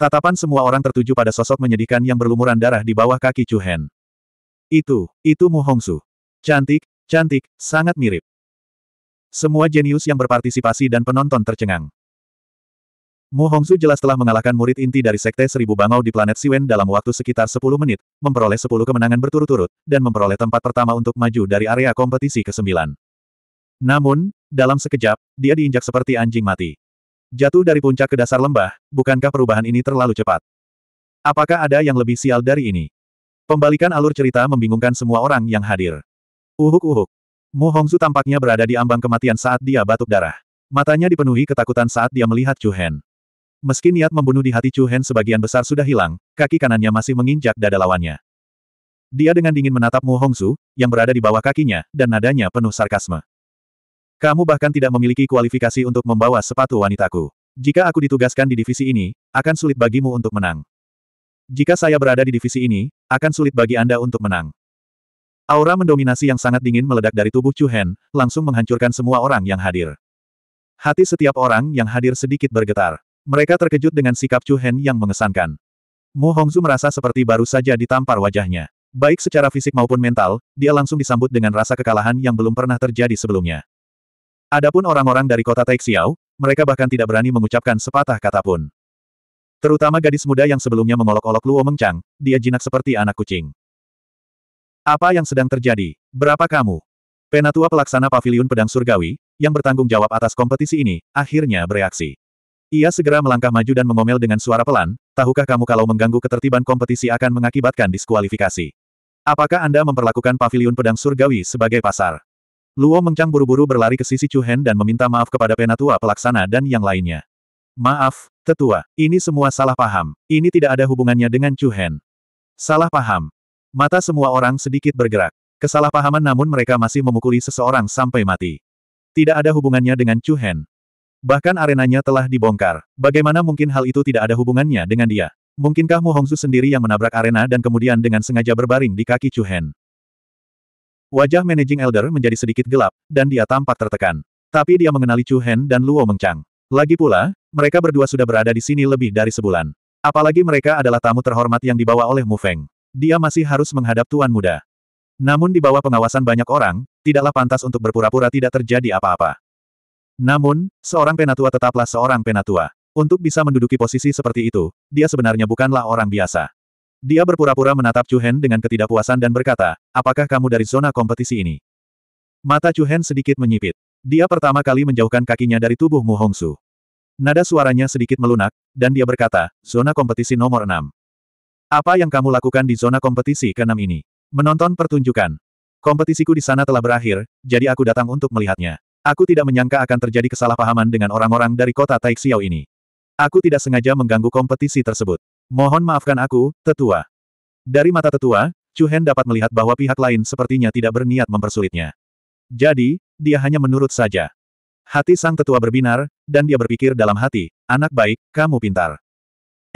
A: Tatapan semua orang tertuju pada sosok menyedihkan yang berlumuran darah di bawah kaki Chu Hen. Itu, itu Mu Hongsu. Cantik, cantik, sangat mirip. Semua jenius yang berpartisipasi dan penonton tercengang. Mu Hongsu jelas telah mengalahkan murid inti dari Sekte Seribu Bangau di planet Siwen dalam waktu sekitar 10 menit, memperoleh 10 kemenangan berturut-turut, dan memperoleh tempat pertama untuk maju dari area kompetisi ke-9. Namun, dalam sekejap, dia diinjak seperti anjing mati. Jatuh dari puncak ke dasar lembah, bukankah perubahan ini terlalu cepat? Apakah ada yang lebih sial dari ini? Pembalikan alur cerita membingungkan semua orang yang hadir. Uhuk-uhuk. Mu Hongsu tampaknya berada di ambang kematian saat dia batuk darah. Matanya dipenuhi ketakutan saat dia melihat Chu Hen. Meski niat membunuh di hati Chu Hen sebagian besar sudah hilang, kaki kanannya masih menginjak dada lawannya. Dia dengan dingin menatap Mu Hongsu, yang berada di bawah kakinya, dan nadanya penuh sarkasme. Kamu bahkan tidak memiliki kualifikasi untuk membawa sepatu wanitaku. Jika aku ditugaskan di divisi ini, akan sulit bagimu untuk menang. Jika saya berada di divisi ini, akan sulit bagi Anda untuk menang. Aura mendominasi yang sangat dingin meledak dari tubuh Chu Hen, langsung menghancurkan semua orang yang hadir. Hati setiap orang yang hadir sedikit bergetar. Mereka terkejut dengan sikap Chu Hen yang mengesankan. Mu Hongzu merasa seperti baru saja ditampar wajahnya. Baik secara fisik maupun mental, dia langsung disambut dengan rasa kekalahan yang belum pernah terjadi sebelumnya. Adapun orang-orang dari kota Taixiao, mereka bahkan tidak berani mengucapkan sepatah kata pun. Terutama gadis muda yang sebelumnya mengolok-olok Luo Mengcang, dia jinak seperti anak kucing. Apa yang sedang terjadi? Berapa kamu? Penatua pelaksana Paviliun Pedang Surgawi, yang bertanggung jawab atas kompetisi ini, akhirnya bereaksi. Ia segera melangkah maju dan mengomel dengan suara pelan, tahukah kamu kalau mengganggu ketertiban kompetisi akan mengakibatkan diskualifikasi? Apakah Anda memperlakukan paviliun pedang surgawi sebagai pasar? Luo Mengcang buru-buru berlari ke sisi Chu Hen dan meminta maaf kepada penatua pelaksana dan yang lainnya. Maaf, tetua, ini semua salah paham. Ini tidak ada hubungannya dengan Chu Hen. Salah paham. Mata semua orang sedikit bergerak. Kesalahpahaman namun mereka masih memukuli seseorang sampai mati. Tidak ada hubungannya dengan Chu Hen. Bahkan arenanya telah dibongkar. Bagaimana mungkin hal itu tidak ada hubungannya dengan dia? Mungkinkah Mu Hongsu sendiri yang menabrak arena dan kemudian dengan sengaja berbaring di kaki Chu Hen? Wajah Managing Elder menjadi sedikit gelap, dan dia tampak tertekan. Tapi dia mengenali Chu Hen dan Luo Mengchang. Lagi pula, mereka berdua sudah berada di sini lebih dari sebulan. Apalagi mereka adalah tamu terhormat yang dibawa oleh Mu Feng. Dia masih harus menghadap Tuan Muda. Namun di bawah pengawasan banyak orang, tidaklah pantas untuk berpura-pura tidak terjadi apa-apa. Namun, seorang penatua tetaplah seorang penatua. Untuk bisa menduduki posisi seperti itu, dia sebenarnya bukanlah orang biasa. Dia berpura-pura menatap Chu Hen dengan ketidakpuasan dan berkata, apakah kamu dari zona kompetisi ini? Mata Chu Hen sedikit menyipit. Dia pertama kali menjauhkan kakinya dari tubuh Mu Hongsu. Nada suaranya sedikit melunak, dan dia berkata, zona kompetisi nomor 6. Apa yang kamu lakukan di zona kompetisi ke-6 ini? Menonton pertunjukan. Kompetisiku di sana telah berakhir, jadi aku datang untuk melihatnya. Aku tidak menyangka akan terjadi kesalahpahaman dengan orang-orang dari kota Taixiao ini. Aku tidak sengaja mengganggu kompetisi tersebut. Mohon maafkan aku, tetua. Dari mata tetua, Chu Hen dapat melihat bahwa pihak lain sepertinya tidak berniat mempersulitnya. Jadi, dia hanya menurut saja. Hati sang tetua berbinar, dan dia berpikir dalam hati, anak baik, kamu pintar.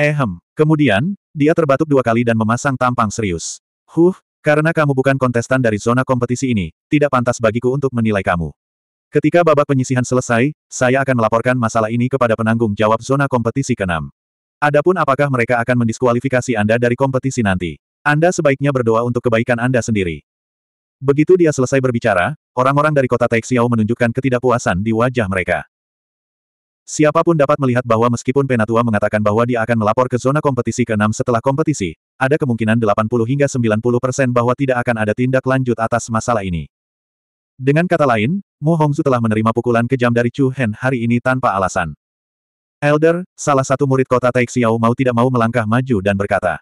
A: Ehem. Kemudian, dia terbatuk dua kali dan memasang tampang serius. Huh, karena kamu bukan kontestan dari zona kompetisi ini, tidak pantas bagiku untuk menilai kamu. Ketika babak penyisihan selesai, saya akan melaporkan masalah ini kepada penanggung jawab zona kompetisi ke-6. Adapun apakah mereka akan mendiskualifikasi Anda dari kompetisi nanti. Anda sebaiknya berdoa untuk kebaikan Anda sendiri. Begitu dia selesai berbicara, orang-orang dari kota Taixiao menunjukkan ketidakpuasan di wajah mereka. Siapa pun dapat melihat bahwa meskipun Penatua mengatakan bahwa dia akan melapor ke zona kompetisi ke-6 setelah kompetisi, ada kemungkinan 80 hingga 90 persen bahwa tidak akan ada tindak lanjut atas masalah ini. Dengan kata lain, Mu Hongzu telah menerima pukulan kejam dari Chu Hen hari ini tanpa alasan. Elder, salah satu murid kota Taixiao mau tidak mau melangkah maju dan berkata.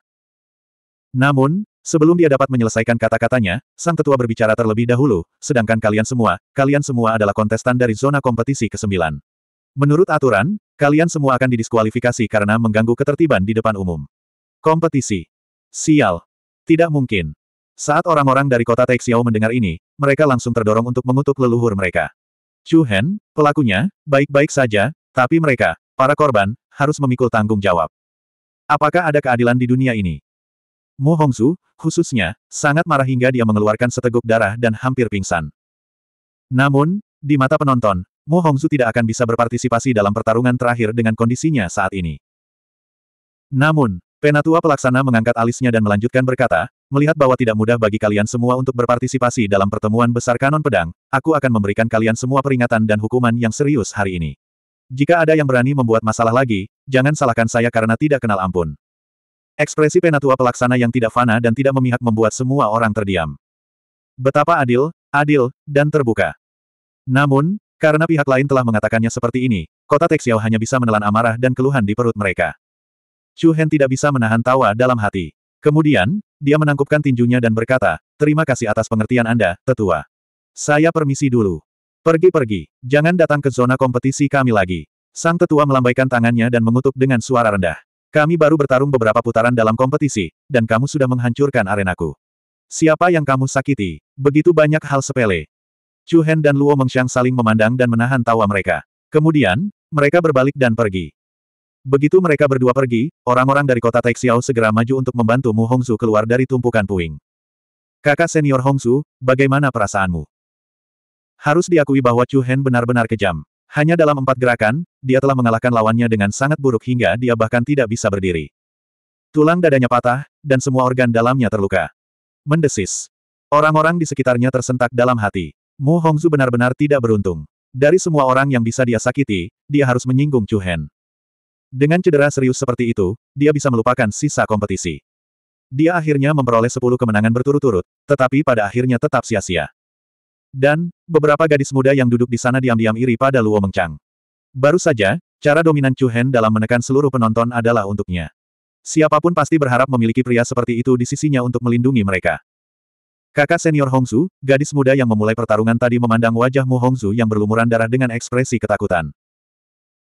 A: Namun, sebelum dia dapat menyelesaikan kata-katanya, sang ketua berbicara terlebih dahulu, sedangkan kalian semua, kalian semua adalah kontestan dari zona kompetisi ke-9. Menurut aturan, kalian semua akan didiskualifikasi karena mengganggu ketertiban di depan umum. Kompetisi. Sial. Tidak mungkin. Saat orang-orang dari kota Taixiao mendengar ini, mereka langsung terdorong untuk mengutuk leluhur mereka. Chu Hen, pelakunya, baik-baik saja, tapi mereka, para korban, harus memikul tanggung jawab. Apakah ada keadilan di dunia ini? Mu Hongzu, khususnya, sangat marah hingga dia mengeluarkan seteguk darah dan hampir pingsan. Namun, di mata penonton, Mu Hongzu tidak akan bisa berpartisipasi dalam pertarungan terakhir dengan kondisinya saat ini. Namun, Penatua pelaksana mengangkat alisnya dan melanjutkan berkata, melihat bahwa tidak mudah bagi kalian semua untuk berpartisipasi dalam pertemuan besar kanon pedang, aku akan memberikan kalian semua peringatan dan hukuman yang serius hari ini. Jika ada yang berani membuat masalah lagi, jangan salahkan saya karena tidak kenal ampun. Ekspresi penatua pelaksana yang tidak fana dan tidak memihak membuat semua orang terdiam. Betapa adil, adil, dan terbuka. Namun, karena pihak lain telah mengatakannya seperti ini, kota Texiao hanya bisa menelan amarah dan keluhan di perut mereka. Chu Hen tidak bisa menahan tawa dalam hati. Kemudian, dia menangkupkan tinjunya dan berkata, terima kasih atas pengertian Anda, tetua. Saya permisi dulu. Pergi-pergi, jangan datang ke zona kompetisi kami lagi. Sang tetua melambaikan tangannya dan mengutuk dengan suara rendah. Kami baru bertarung beberapa putaran dalam kompetisi, dan kamu sudah menghancurkan arenaku. Siapa yang kamu sakiti? Begitu banyak hal sepele. Chu Hen dan Luo Mengxiang saling memandang dan menahan tawa mereka. Kemudian, mereka berbalik dan pergi. Begitu mereka berdua pergi, orang-orang dari kota Taixiao segera maju untuk membantu Mu Hongzu keluar dari tumpukan puing. Kakak senior Hongzu, bagaimana perasaanmu? Harus diakui bahwa Chu Hen benar-benar kejam. Hanya dalam empat gerakan, dia telah mengalahkan lawannya dengan sangat buruk hingga dia bahkan tidak bisa berdiri. Tulang dadanya patah, dan semua organ dalamnya terluka. Mendesis. Orang-orang di sekitarnya tersentak dalam hati. Mu Hongzu benar-benar tidak beruntung. Dari semua orang yang bisa dia sakiti, dia harus menyinggung Chu Hen. Dengan cedera serius seperti itu, dia bisa melupakan sisa kompetisi. Dia akhirnya memperoleh 10 kemenangan berturut-turut, tetapi pada akhirnya tetap sia-sia. Dan, beberapa gadis muda yang duduk di sana diam-diam iri pada Luo Mengcang. Baru saja, cara dominan Chu Hen dalam menekan seluruh penonton adalah untuknya. Siapa pun pasti berharap memiliki pria seperti itu di sisinya untuk melindungi mereka. Kakak senior Hongzu, gadis muda yang memulai pertarungan tadi memandang wajah Mu Hongzu yang berlumuran darah dengan ekspresi ketakutan.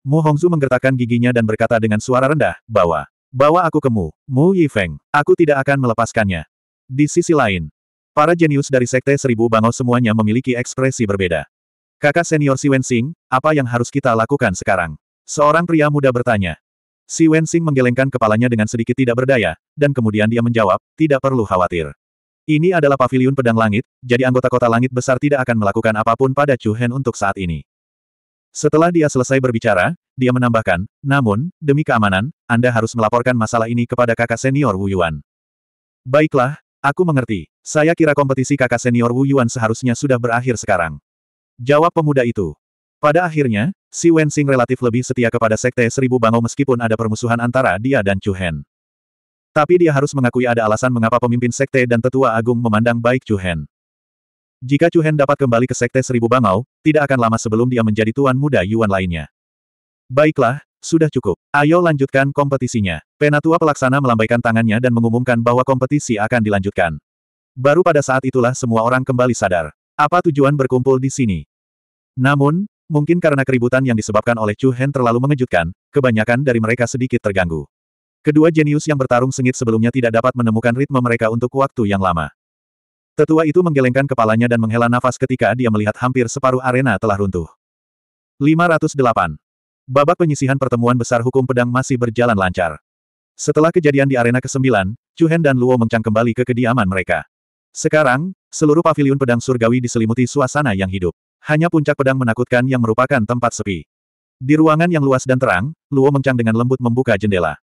A: Mu Hongzu menggertakkan giginya dan berkata dengan suara rendah, bawa. Bawa aku ke Mu, Mu Yifeng. Aku tidak akan melepaskannya. Di sisi lain, para jenius dari Sekte Seribu Bangau semuanya memiliki ekspresi berbeda. Kakak senior Si Wensing, apa yang harus kita lakukan sekarang? Seorang pria muda bertanya. Si Wensing menggelengkan kepalanya dengan sedikit tidak berdaya, dan kemudian dia menjawab, tidak perlu khawatir. Ini adalah pavilion pedang langit, jadi anggota kota langit besar tidak akan melakukan apa pun pada Chu Hen untuk saat ini. Setelah dia selesai berbicara, dia menambahkan, namun, demi keamanan, Anda harus melaporkan masalah ini kepada kakak senior Wu Yuan. Baiklah, aku mengerti. Saya kira kompetisi kakak senior Wu Yuan seharusnya sudah berakhir sekarang. Jawab pemuda itu. Pada akhirnya, si Wen Xing relatif lebih setia kepada Sekte Seribu Bangau meskipun ada permusuhan antara dia dan Chu Hen. Tapi dia harus mengakui ada alasan mengapa pemimpin Sekte dan Tetua Agung memandang baik Chu Hen. Jika Chu Hen dapat kembali ke Sekte Seribu Bangau, tidak akan lama sebelum dia menjadi tuan muda Yuan lainnya. Baiklah, sudah cukup. Ayo lanjutkan kompetisinya. Penatua pelaksana melambaikan tangannya dan mengumumkan bahwa kompetisi akan dilanjutkan. Baru pada saat itulah semua orang kembali sadar. Apa tujuan berkumpul di sini? Namun, mungkin karena keributan yang disebabkan oleh Chu Hen terlalu mengejutkan, kebanyakan dari mereka sedikit terganggu. Kedua jenius yang bertarung sengit sebelumnya tidak dapat menemukan ritme mereka untuk waktu yang lama. Tetua itu menggelengkan kepalanya dan menghela nafas ketika dia melihat hampir separuh arena telah runtuh. 508. Babak penyisihan pertemuan besar hukum pedang masih berjalan lancar. Setelah kejadian di arena ke-9, Chu Hen dan Luo Mengcang kembali ke kediaman mereka. Sekarang, seluruh pavilion pedang surgawi diselimuti suasana yang hidup. Hanya puncak pedang menakutkan yang merupakan tempat sepi. Di ruangan yang luas dan terang, Luo Mengcang dengan lembut membuka jendela.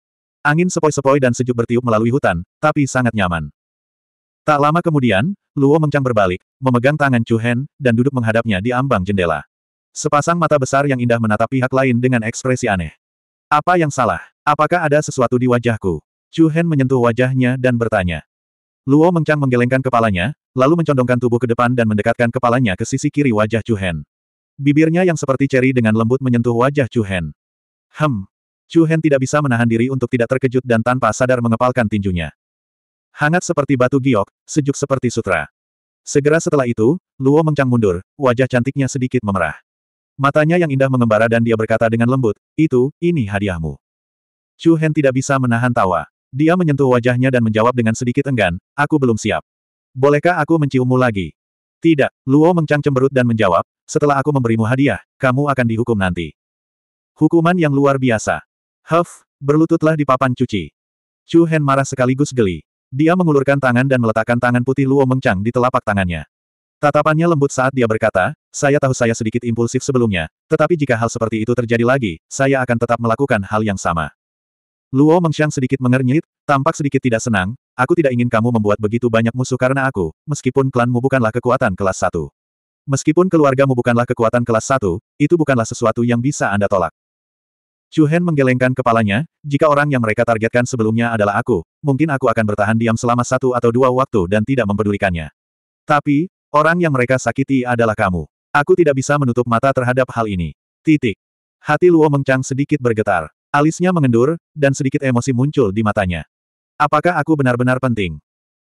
A: Angin sepoi-sepoi dan sejuk bertiup melalui hutan, tapi sangat nyaman. Tak lama kemudian, Luo Mengcang berbalik, memegang tangan Chu Hen, dan duduk menghadapnya di ambang jendela. Sepasang mata besar yang indah menatap pihak lain dengan ekspresi aneh. Apa yang salah? Apakah ada sesuatu di wajahku? Chu Hen menyentuh wajahnya dan bertanya. Luo Mengcang menggelengkan kepalanya, lalu mencondongkan tubuh ke depan dan mendekatkan kepalanya ke sisi kiri wajah Chu Hen. Bibirnya yang seperti ceri dengan lembut menyentuh wajah Chu Hen. Hem. Chu Hen tidak bisa menahan diri untuk tidak terkejut dan tanpa sadar mengepalkan tinjunya. Hangat seperti batu giok, sejuk seperti sutra. Segera setelah itu, Luo Mengcang mundur, wajah cantiknya sedikit memerah. Matanya yang indah mengembara dan dia berkata dengan lembut, itu, ini hadiahmu. Chu Hen tidak bisa menahan tawa. Dia menyentuh wajahnya dan menjawab dengan sedikit enggan, aku belum siap. Bolehkah aku menciummu lagi? Tidak, Luo Mengcang cemberut dan menjawab, setelah aku memberimu hadiah, kamu akan dihukum nanti. Hukuman yang luar biasa. Huff, berlututlah di papan cuci. Chu Hen marah sekaligus geli. Dia mengulurkan tangan dan meletakkan tangan putih Luo Mengcang di telapak tangannya. Tatapannya lembut saat dia berkata, saya tahu saya sedikit impulsif sebelumnya, tetapi jika hal seperti itu terjadi lagi, saya akan tetap melakukan hal yang sama. Luo Mengxiang sedikit mengernyit, tampak sedikit tidak senang, aku tidak ingin kamu membuat begitu banyak musuh karena aku, meskipun klanmu bukanlah kekuatan kelas 1. Meskipun keluargamu bukanlah kekuatan kelas 1, itu bukanlah sesuatu yang bisa Anda tolak. Chu Hen menggelengkan kepalanya, jika orang yang mereka targetkan sebelumnya adalah aku, mungkin aku akan bertahan diam selama satu atau dua waktu dan tidak mempedulikannya. Tapi, orang yang mereka sakiti adalah kamu. Aku tidak bisa menutup mata terhadap hal ini. Titik. Hati Luo Mengcang sedikit bergetar. Alisnya mengendur, dan sedikit emosi muncul di matanya. Apakah aku benar-benar penting?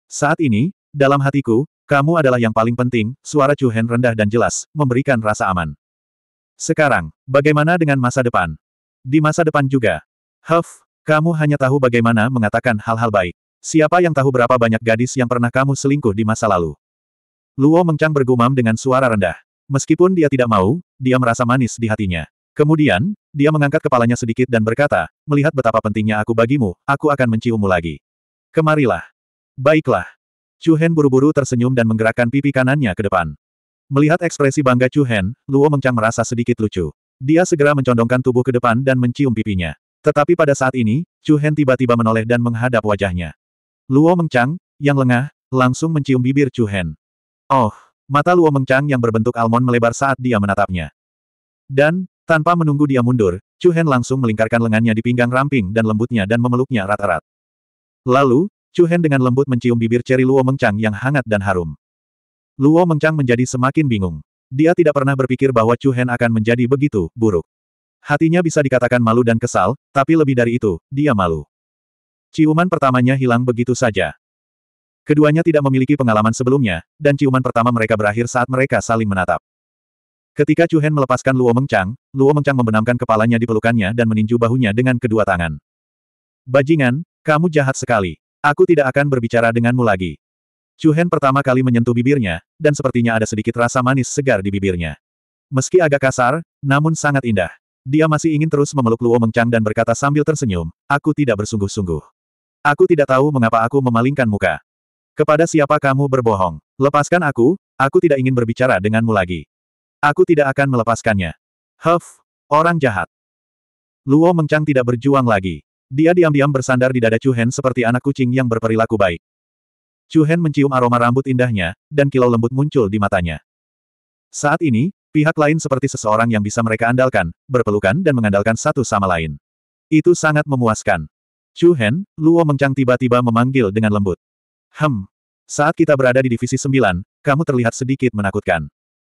A: Saat ini, dalam hatiku, kamu adalah yang paling penting, suara Chu Hen rendah dan jelas, memberikan rasa aman. Sekarang, bagaimana dengan masa depan? Di masa depan juga. Huff, kamu hanya tahu bagaimana mengatakan hal-hal baik. Siapa yang tahu berapa banyak gadis yang pernah kamu selingkuh di masa lalu? Luo Mengcang bergumam dengan suara rendah. Meskipun dia tidak mau, dia merasa manis di hatinya. Kemudian, dia mengangkat kepalanya sedikit dan berkata, melihat betapa pentingnya aku bagimu, aku akan menciummu lagi. Kemarilah. Baiklah. Chu Hen buru-buru tersenyum dan menggerakkan pipi kanannya ke depan. Melihat ekspresi bangga Chu Hen, Luo Mengcang merasa sedikit lucu. Dia segera mencondongkan tubuh ke depan dan mencium pipinya. Tetapi pada saat ini, Chu Hen tiba-tiba menoleh dan menghadap wajahnya. Luo Mengcang, yang lengah, langsung mencium bibir Chu Hen. Oh, mata Luo Mengcang yang berbentuk almond melebar saat dia menatapnya. Dan, tanpa menunggu dia mundur, Chu Hen langsung melingkarkan lengannya di pinggang ramping dan lembutnya dan memeluknya rat-rat. Lalu, Chu Hen dengan lembut mencium bibir Cherry Luo Mengcang yang hangat dan harum. Luo Mengcang menjadi semakin bingung. Dia tidak pernah berpikir bahwa Chu Hen akan menjadi begitu buruk. Hatinya bisa dikatakan malu dan kesal, tapi lebih dari itu, dia malu. Ciuman pertamanya hilang begitu saja. Keduanya tidak memiliki pengalaman sebelumnya, dan ciuman pertama mereka berakhir saat mereka saling menatap. Ketika Chu Hen melepaskan Luo Mengcang, Luo Mengcang membenamkan kepalanya di pelukannya dan meninju bahunya dengan kedua tangan. Bajingan, kamu jahat sekali. Aku tidak akan berbicara denganmu lagi. Chu Hen pertama kali menyentuh bibirnya, dan sepertinya ada sedikit rasa manis segar di bibirnya. Meski agak kasar, namun sangat indah. Dia masih ingin terus memeluk Luo Mengcang dan berkata sambil tersenyum, aku tidak bersungguh-sungguh. Aku tidak tahu mengapa aku memalingkan muka. Kepada siapa kamu berbohong? Lepaskan aku, aku tidak ingin berbicara denganmu lagi. Aku tidak akan melepaskannya. Huff, orang jahat. Luo Mengcang tidak berjuang lagi. Dia diam-diam bersandar di dada Chu Hen seperti anak kucing yang berperilaku baik. Chu Hen mencium aroma rambut indahnya, dan kilau lembut muncul di matanya. Saat ini, pihak lain seperti seseorang yang bisa mereka andalkan, berpelukan dan mengandalkan satu sama lain. Itu sangat memuaskan. Chu Hen, Luo Mengcang tiba-tiba memanggil dengan lembut. Hem. Saat kita berada di divisi sembilan, kamu terlihat sedikit menakutkan.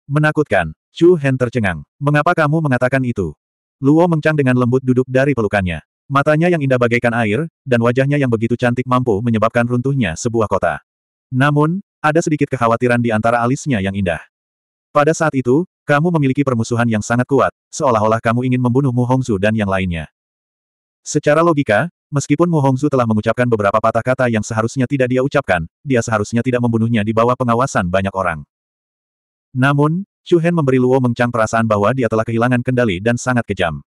A: Menakutkan. Chu Hen tercengang. Mengapa kamu mengatakan itu? Luo Mengcang dengan lembut duduk dari pelukannya. Matanya yang indah bagaikan air, dan wajahnya yang begitu cantik mampu menyebabkan runtuhnya sebuah kota. Namun, ada sedikit kekhawatiran di antara alisnya yang indah. Pada saat itu, kamu memiliki permusuhan yang sangat kuat, seolah-olah kamu ingin membunuh Mu Hongzu dan yang lainnya. Secara logika, meskipun Mu Hongzu telah mengucapkan beberapa patah kata yang seharusnya tidak dia ucapkan, dia seharusnya tidak membunuhnya di bawah pengawasan banyak orang. Namun, Chu Hen memberi Luo Mengcang perasaan bahwa dia telah kehilangan kendali dan sangat kejam.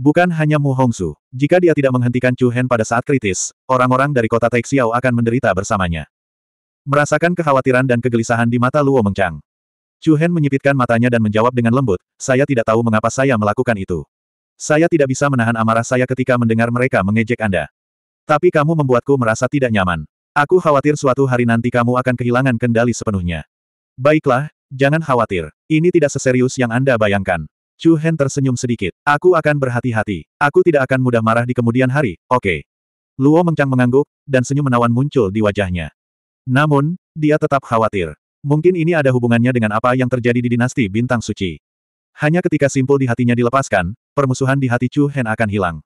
A: Bukan hanya Mu Hongsu. Jika dia tidak menghentikan Chu Hen pada saat kritis, orang-orang dari kota Taixiao akan menderita bersamanya. Merasakan kekhawatiran dan kegelisahan di mata Luo Mengcang. Chu Hen menyipitkan matanya dan menjawab dengan lembut, saya tidak tahu mengapa saya melakukan itu. Saya tidak bisa menahan amarah saya ketika mendengar mereka mengejek Anda. Tapi kamu membuatku merasa tidak nyaman. Aku khawatir suatu hari nanti kamu akan kehilangan kendali sepenuhnya. Baiklah, jangan khawatir. Ini tidak seserius yang Anda bayangkan. Chu Hen tersenyum sedikit. Aku akan berhati-hati. Aku tidak akan mudah marah di kemudian hari, oke. Okay. Luo Mengcang mengangguk, dan senyum menawan muncul di wajahnya. Namun, dia tetap khawatir. Mungkin ini ada hubungannya dengan apa yang terjadi di dinasti Bintang Suci. Hanya ketika simpul di hatinya dilepaskan, permusuhan di hati Chu Hen akan hilang.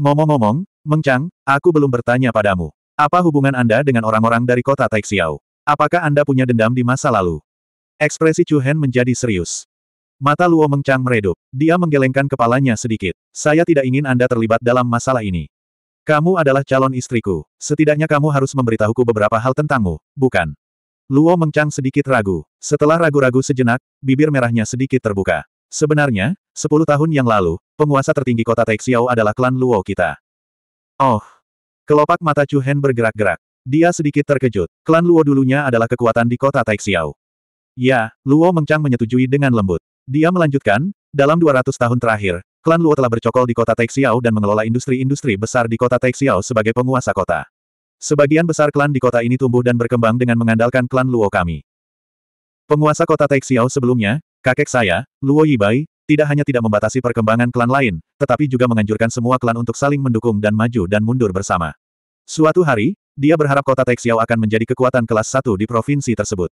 A: Ngomong-ngomong, Mengcang, aku belum bertanya padamu. Apa hubungan Anda dengan orang-orang dari kota Taixiao? Apakah Anda punya dendam di masa lalu? Ekspresi Chu Hen menjadi serius. Mata Luo Mengcang meredup. Dia menggelengkan kepalanya sedikit. Saya tidak ingin Anda terlibat dalam masalah ini. Kamu adalah calon istriku. Setidaknya kamu harus memberitahuku beberapa hal tentangmu, bukan? Luo Mengcang sedikit ragu. Setelah ragu-ragu sejenak, bibir merahnya sedikit terbuka. Sebenarnya, sepuluh tahun yang lalu, penguasa tertinggi kota Taixiao adalah klan Luo kita. Oh! Kelopak mata Chu Hen bergerak-gerak. Dia sedikit terkejut. Klan Luo dulunya adalah kekuatan di kota Taixiao. Ya, Luo Mengcang menyetujui dengan lembut. Dia melanjutkan, dalam 200 tahun terakhir, klan Luo telah bercokol di kota Taixiao dan mengelola industri-industri besar di kota Taixiao sebagai penguasa kota. Sebagian besar klan di kota ini tumbuh dan berkembang dengan mengandalkan klan Luo kami. Penguasa kota Taixiao sebelumnya, kakek saya, Luo Yibai, tidak hanya tidak membatasi perkembangan klan lain, tetapi juga menganjurkan semua klan untuk saling mendukung dan maju dan mundur bersama. Suatu hari, dia berharap kota Taixiao akan menjadi kekuatan kelas satu di provinsi tersebut.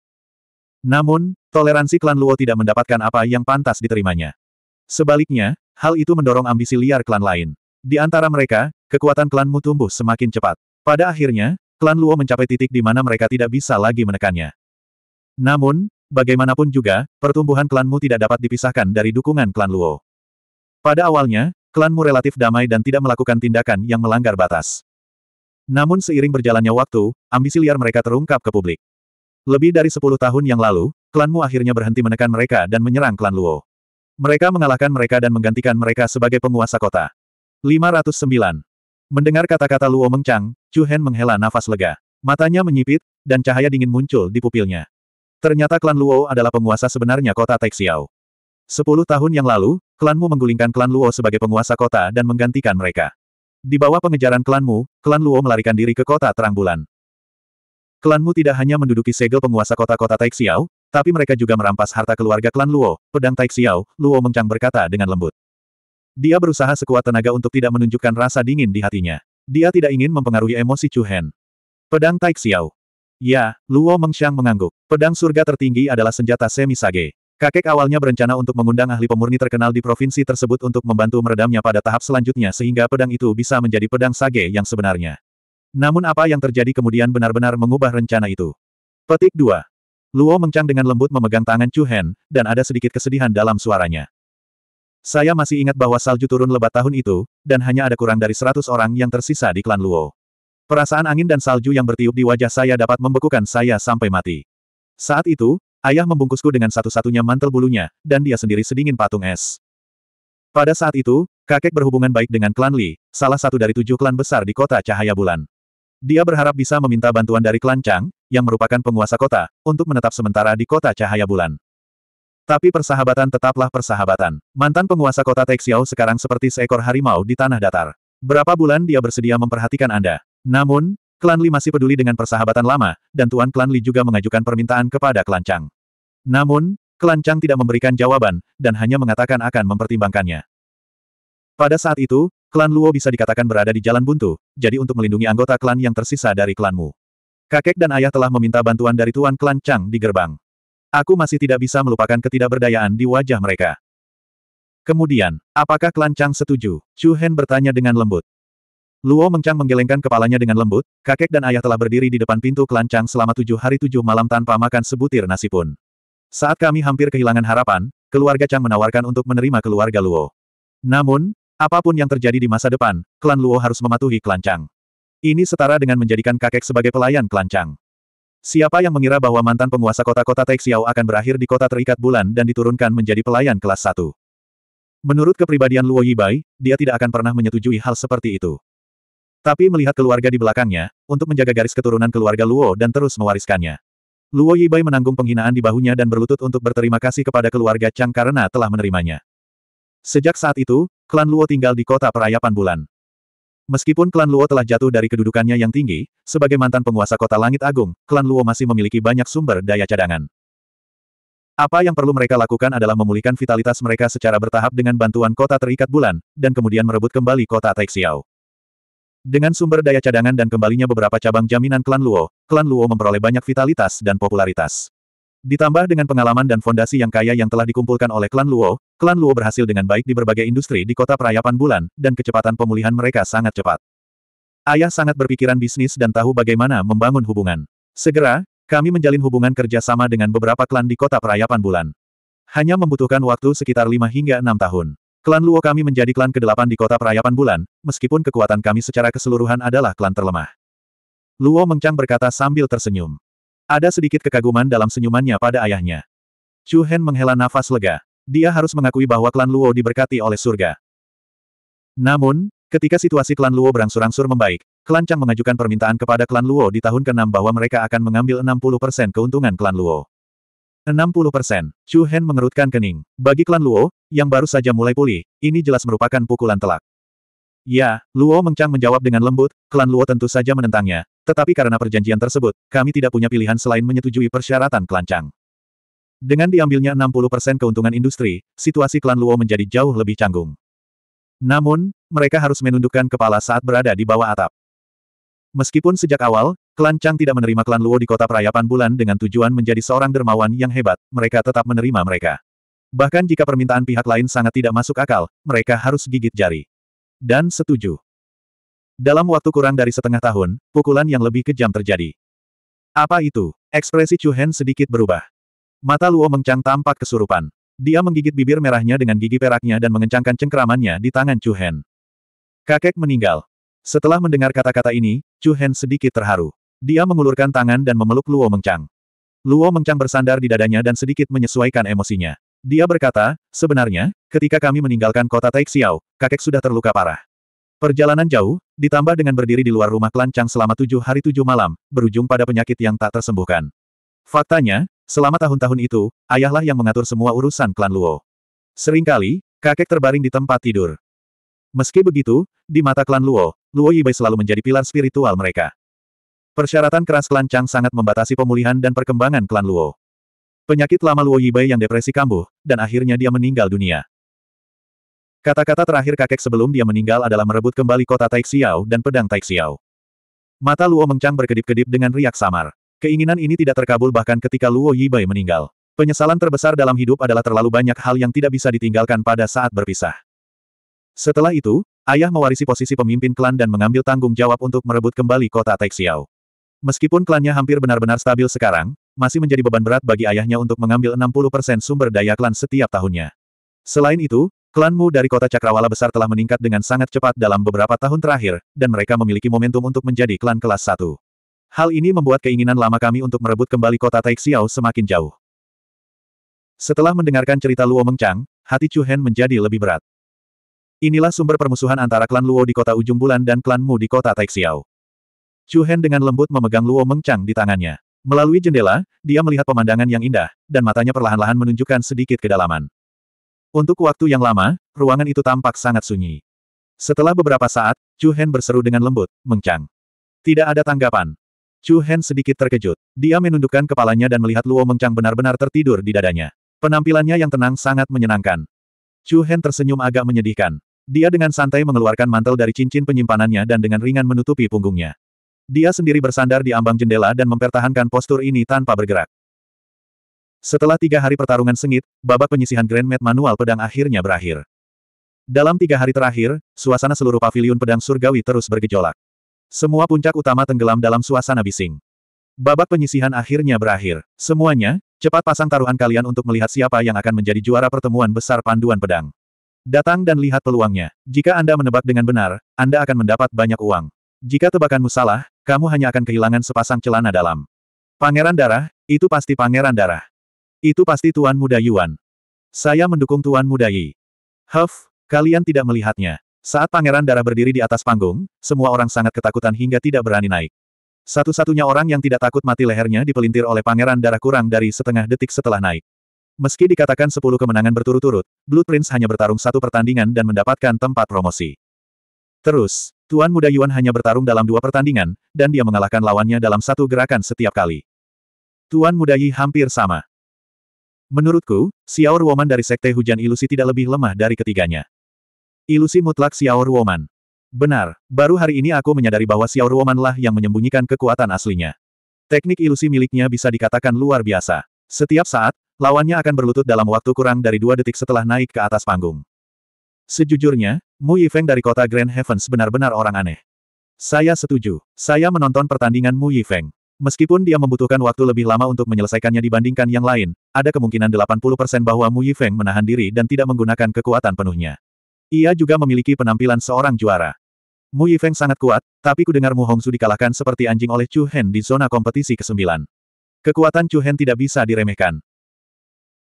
A: Namun, toleransi klan Luo tidak mendapatkan apa yang pantas diterimanya. Sebaliknya, hal itu mendorong ambisi liar klan lain. Di antara mereka, kekuatan klanmu tumbuh semakin cepat. Pada akhirnya, klan Luo mencapai titik di mana mereka tidak bisa lagi menekannya. Namun, bagaimanapun juga, pertumbuhan klanmu tidak dapat dipisahkan dari dukungan klan Luo. Pada awalnya, klanmu relatif damai dan tidak melakukan tindakan yang melanggar batas. Namun seiring berjalannya waktu, ambisi liar mereka terungkap ke publik. Lebih dari sepuluh tahun yang lalu, klanmu akhirnya berhenti menekan mereka dan menyerang klan Luo. Mereka mengalahkan mereka dan menggantikan mereka sebagai penguasa kota. 509. Mendengar kata-kata Luo Mengcang, Chu Hen menghela nafas lega. Matanya menyipit, dan cahaya dingin muncul di pupilnya. Ternyata klan Luo adalah penguasa sebenarnya kota Taixiao. Sepuluh tahun yang lalu, klanmu menggulingkan klan Luo sebagai penguasa kota dan menggantikan mereka. Di bawah pengejaran klanmu, klan Luo melarikan diri ke kota terang bulan. Klanmu tidak hanya menduduki segel penguasa kota-kota Taixiao, tapi mereka juga merampas harta keluarga klan Luo, pedang Taixiao, Luo Mengcang berkata dengan lembut. Dia berusaha sekuat tenaga untuk tidak menunjukkan rasa dingin di hatinya. Dia tidak ingin mempengaruhi emosi Chu Hen. Pedang Tai Xiao. Ya, Luo Mengxiang mengangguk. Pedang surga tertinggi adalah senjata semi-sage. Kakek awalnya berencana untuk mengundang ahli pemurni terkenal di provinsi tersebut untuk membantu meredamnya pada tahap selanjutnya sehingga pedang itu bisa menjadi pedang sage yang sebenarnya. Namun apa yang terjadi kemudian benar-benar mengubah rencana itu. Petik 2. Luo Mengcang dengan lembut memegang tangan Chu Hen, dan ada sedikit kesedihan dalam suaranya. Saya masih ingat bahwa salju turun lebat tahun itu, dan hanya ada kurang dari seratus orang yang tersisa di klan Luo. Perasaan angin dan salju yang bertiup di wajah saya dapat membekukan saya sampai mati. Saat itu, ayah membungkusku dengan satu-satunya mantel bulunya, dan dia sendiri sedingin patung es. Pada saat itu, kakek berhubungan baik dengan klan Li, salah satu dari tujuh klan besar di kota Cahaya Bulan. Dia berharap bisa meminta bantuan dari klan Chang, yang merupakan penguasa kota, untuk menetap sementara di kota Cahaya Bulan. Tapi persahabatan tetaplah persahabatan. Mantan penguasa kota Texiao sekarang seperti seekor harimau di tanah datar. Berapa bulan dia bersedia memperhatikan Anda? Namun, klan Li masih peduli dengan persahabatan lama, dan Tuan klan Li juga mengajukan permintaan kepada klan Chang. Namun, klan Chang tidak memberikan jawaban, dan hanya mengatakan akan mempertimbangkannya. Pada saat itu, klan Luo bisa dikatakan berada di jalan buntu, jadi untuk melindungi anggota klan yang tersisa dari klanmu. Kakek dan ayah telah meminta bantuan dari Tuan klan Chang di gerbang. Aku masih tidak bisa melupakan ketidakberdayaan di wajah mereka. Kemudian, apakah klan Chang setuju? Chu Hen bertanya dengan lembut. Luo Mengcang menggelengkan kepalanya dengan lembut, kakek dan ayah telah berdiri di depan pintu klan Chang selama tujuh hari tujuh malam tanpa makan sebutir nasi pun. Saat kami hampir kehilangan harapan, keluarga Chang menawarkan untuk menerima keluarga Luo. Namun, apa pun yang terjadi di masa depan, klan Luo harus mematuhi klan Chang. Ini setara dengan menjadikan kakek sebagai pelayan klan Chang. Siapa yang mengira bahwa mantan penguasa kota-kota Taixiao akan berakhir di kota terikat bulan dan diturunkan menjadi pelayan kelas 1? Menurut kepribadian Luo Yibai, dia tidak akan pernah menyetujui hal seperti itu. Tapi melihat keluarga di belakangnya, untuk menjaga garis keturunan keluarga Luo dan terus mewariskannya. Luo Yibai menanggung penghinaan di bahunya dan berlutut untuk berterima kasih kepada keluarga Chang karena telah menerimanya. Sejak saat itu, klan Luo tinggal di kota perayapan bulan. Meskipun klan Luo telah jatuh dari kedudukannya yang tinggi, sebagai mantan penguasa kota Langit Agung, klan Luo masih memiliki banyak sumber daya cadangan. Apa yang perlu mereka lakukan adalah memulihkan vitalitas mereka secara bertahap dengan bantuan kota terikat bulan, dan kemudian merebut kembali kota Taixiao. Dengan sumber daya cadangan dan kembalinya beberapa cabang jaminan klan Luo, klan Luo memperoleh banyak vitalitas dan popularitas. Ditambah dengan pengalaman dan fondasi yang kaya yang telah dikumpulkan oleh klan Luo, klan Luo berhasil dengan baik di berbagai industri di kota perayapan bulan, dan kecepatan pemulihan mereka sangat cepat. Ayah sangat berpikiran bisnis dan tahu bagaimana membangun hubungan. Segera, kami menjalin hubungan kerja sama dengan beberapa klan di kota perayapan bulan. Hanya membutuhkan waktu sekitar 5 hingga 6 tahun. Klan Luo kami menjadi klan ke-8 di kota perayapan bulan, meskipun kekuatan kami secara keseluruhan adalah klan terlemah. Luo Mengcang berkata sambil tersenyum. Ada sedikit kekaguman dalam senyumannya pada ayahnya. Chu Hen menghela nafas lega. Dia harus mengakui bahwa klan Luo diberkati oleh surga. Namun, Ketika situasi klan Luo berangsur-angsur membaik, klan Chang mengajukan permintaan kepada klan Luo di tahun ke-6 bahwa mereka akan mengambil 60% keuntungan klan Luo. 60%. Chu Hen mengerutkan kening. Bagi klan Luo, yang baru saja mulai pulih, ini jelas merupakan pukulan telak. Ya, Luo Mengchang menjawab dengan lembut, klan Luo tentu saja menentangnya, tetapi karena perjanjian tersebut, kami tidak punya pilihan selain menyetujui persyaratan klan Chang. Dengan diambilnya 60% keuntungan industri, situasi klan Luo menjadi jauh lebih canggung. Namun, mereka harus menundukkan kepala saat berada di bawah atap. Meskipun sejak awal, klan Chang tidak menerima klan Luo di kota perayapan bulan dengan tujuan menjadi seorang dermawan yang hebat, mereka tetap menerima mereka. Bahkan jika permintaan pihak lain sangat tidak masuk akal, mereka harus gigit jari. Dan setuju. Dalam waktu kurang dari setengah tahun, pukulan yang lebih kejam terjadi. Apa itu? Ekspresi Chu Hen sedikit berubah. Mata Luo Mengcang tampak kesurupan. Dia menggigit bibir merahnya dengan gigi peraknya dan mengencangkan cengkeramannya di tangan Chu Hen. Kakek meninggal. Setelah mendengar kata-kata ini, Chu Hen sedikit terharu. Dia mengulurkan tangan dan memeluk Luo Mengcang. Luo Mengcang bersandar di dadanya dan sedikit menyesuaikan emosinya. Dia berkata, sebenarnya, ketika kami meninggalkan kota Taixiao, kakek sudah terluka parah. Perjalanan jauh, ditambah dengan berdiri di luar rumah klan Chang selama tujuh hari tujuh malam, berujung pada penyakit yang tak tersembuhkan. Faktanya, Selama tahun-tahun itu, ayahlah yang mengatur semua urusan klan Luo. Seringkali, kakek terbaring di tempat tidur. Meski begitu, di mata klan Luo, Luo Yibai selalu menjadi pilar spiritual mereka. Persyaratan keras klan Chang sangat membatasi pemulihan dan perkembangan klan Luo. Penyakit lama Luo Yibai yang depresi kambuh, dan akhirnya dia meninggal dunia. Kata-kata terakhir kakek sebelum dia meninggal adalah merebut kembali kota Taixiao dan pedang Taixiao. Mata Luo Mengcang berkedip-kedip dengan riak samar. Keinginan ini tidak terkabul bahkan ketika Luo Yibai meninggal. Penyesalan terbesar dalam hidup adalah terlalu banyak hal yang tidak bisa ditinggalkan pada saat berpisah. Setelah itu, ayah mewarisi posisi pemimpin klan dan mengambil tanggung jawab untuk merebut kembali kota Taixiao. Meskipun klannya hampir benar-benar stabil sekarang, masih menjadi beban berat bagi ayahnya untuk mengambil 60% sumber daya klan setiap tahunnya. Selain itu, klanmu dari kota Cakrawala besar telah meningkat dengan sangat cepat dalam beberapa tahun terakhir, dan mereka memiliki momentum untuk menjadi klan kelas 1. Hal ini membuat keinginan lama kami untuk merebut kembali kota Taixiao semakin jauh. Setelah mendengarkan cerita Luo Mengchang, hati Chu Hen menjadi lebih berat. Inilah sumber permusuhan antara klan Luo di kota Ujung Bulan dan klan Mu di kota Taixiao. Chu Hen dengan lembut memegang Luo Mengchang di tangannya. Melalui jendela, dia melihat pemandangan yang indah, dan matanya perlahan-lahan menunjukkan sedikit kedalaman. Untuk waktu yang lama, ruangan itu tampak sangat sunyi. Setelah beberapa saat, Chu Hen berseru dengan lembut, Mengchang. Tidak ada tanggapan. Chu Hen sedikit terkejut. Dia menundukkan kepalanya dan melihat Luo Mengcang benar-benar tertidur di dadanya. Penampilannya yang tenang sangat menyenangkan. Chu Hen tersenyum agak menyedihkan. Dia dengan santai mengeluarkan mantel dari cincin penyimpanannya dan dengan ringan menutupi punggungnya. Dia sendiri bersandar di ambang jendela dan mempertahankan postur ini tanpa bergerak. Setelah tiga hari pertarungan sengit, babak penyisihan Grand Mat manual pedang akhirnya berakhir. Dalam tiga hari terakhir, suasana seluruh pavilion pedang surgawi terus bergejolak. Semua puncak utama tenggelam dalam suasana bising. Babak penyisihan akhirnya berakhir. Semuanya, cepat pasang taruhan kalian untuk melihat siapa yang akan menjadi juara pertemuan besar panduan pedang. Datang dan lihat peluangnya. Jika Anda menebak dengan benar, Anda akan mendapat banyak uang. Jika tebakanmu salah, kamu hanya akan kehilangan sepasang celana dalam. Pangeran Darah, itu pasti Pangeran Darah. Itu pasti Tuan Muda Yuan. Saya mendukung Tuan Muda Yi. Huff, kalian tidak melihatnya. Saat Pangeran Darah berdiri di atas panggung, semua orang sangat ketakutan hingga tidak berani naik. Satu-satunya orang yang tidak takut mati lehernya dipelintir oleh Pangeran Darah kurang dari setengah detik setelah naik. Meski dikatakan 10 kemenangan berturut-turut, Blood Prince hanya bertarung satu pertandingan dan mendapatkan tempat promosi. Terus, Tuan Muda Yuan hanya bertarung dalam dua pertandingan, dan dia mengalahkan lawannya dalam satu gerakan setiap kali. Tuan Muda Yi hampir sama. Menurutku, Xiao Ruoman dari Sekte Hujan Ilusi tidak lebih lemah dari ketiganya. Ilusi mutlak Xiao Ruoman. Benar, baru hari ini aku menyadari bahwa Xiao lah yang menyembunyikan kekuatan aslinya. Teknik ilusi miliknya bisa dikatakan luar biasa. Setiap saat, lawannya akan berlutut dalam waktu kurang dari dua detik setelah naik ke atas panggung. Sejujurnya, Mu Yifeng dari kota Grand Heavens benar-benar orang aneh. Saya setuju. Saya menonton pertandingan Mu Yifeng. Meskipun dia membutuhkan waktu lebih lama untuk menyelesaikannya dibandingkan yang lain, ada kemungkinan 80% bahwa Mu Yifeng menahan diri dan tidak menggunakan kekuatan penuhnya. Ia juga memiliki penampilan seorang juara. Mu Yifeng sangat kuat, tapi ku dengar Mu Hongsu dikalahkan seperti anjing oleh Chu Hen di zona kompetisi ke-9. Kekuatan Chu Hen tidak bisa diremehkan.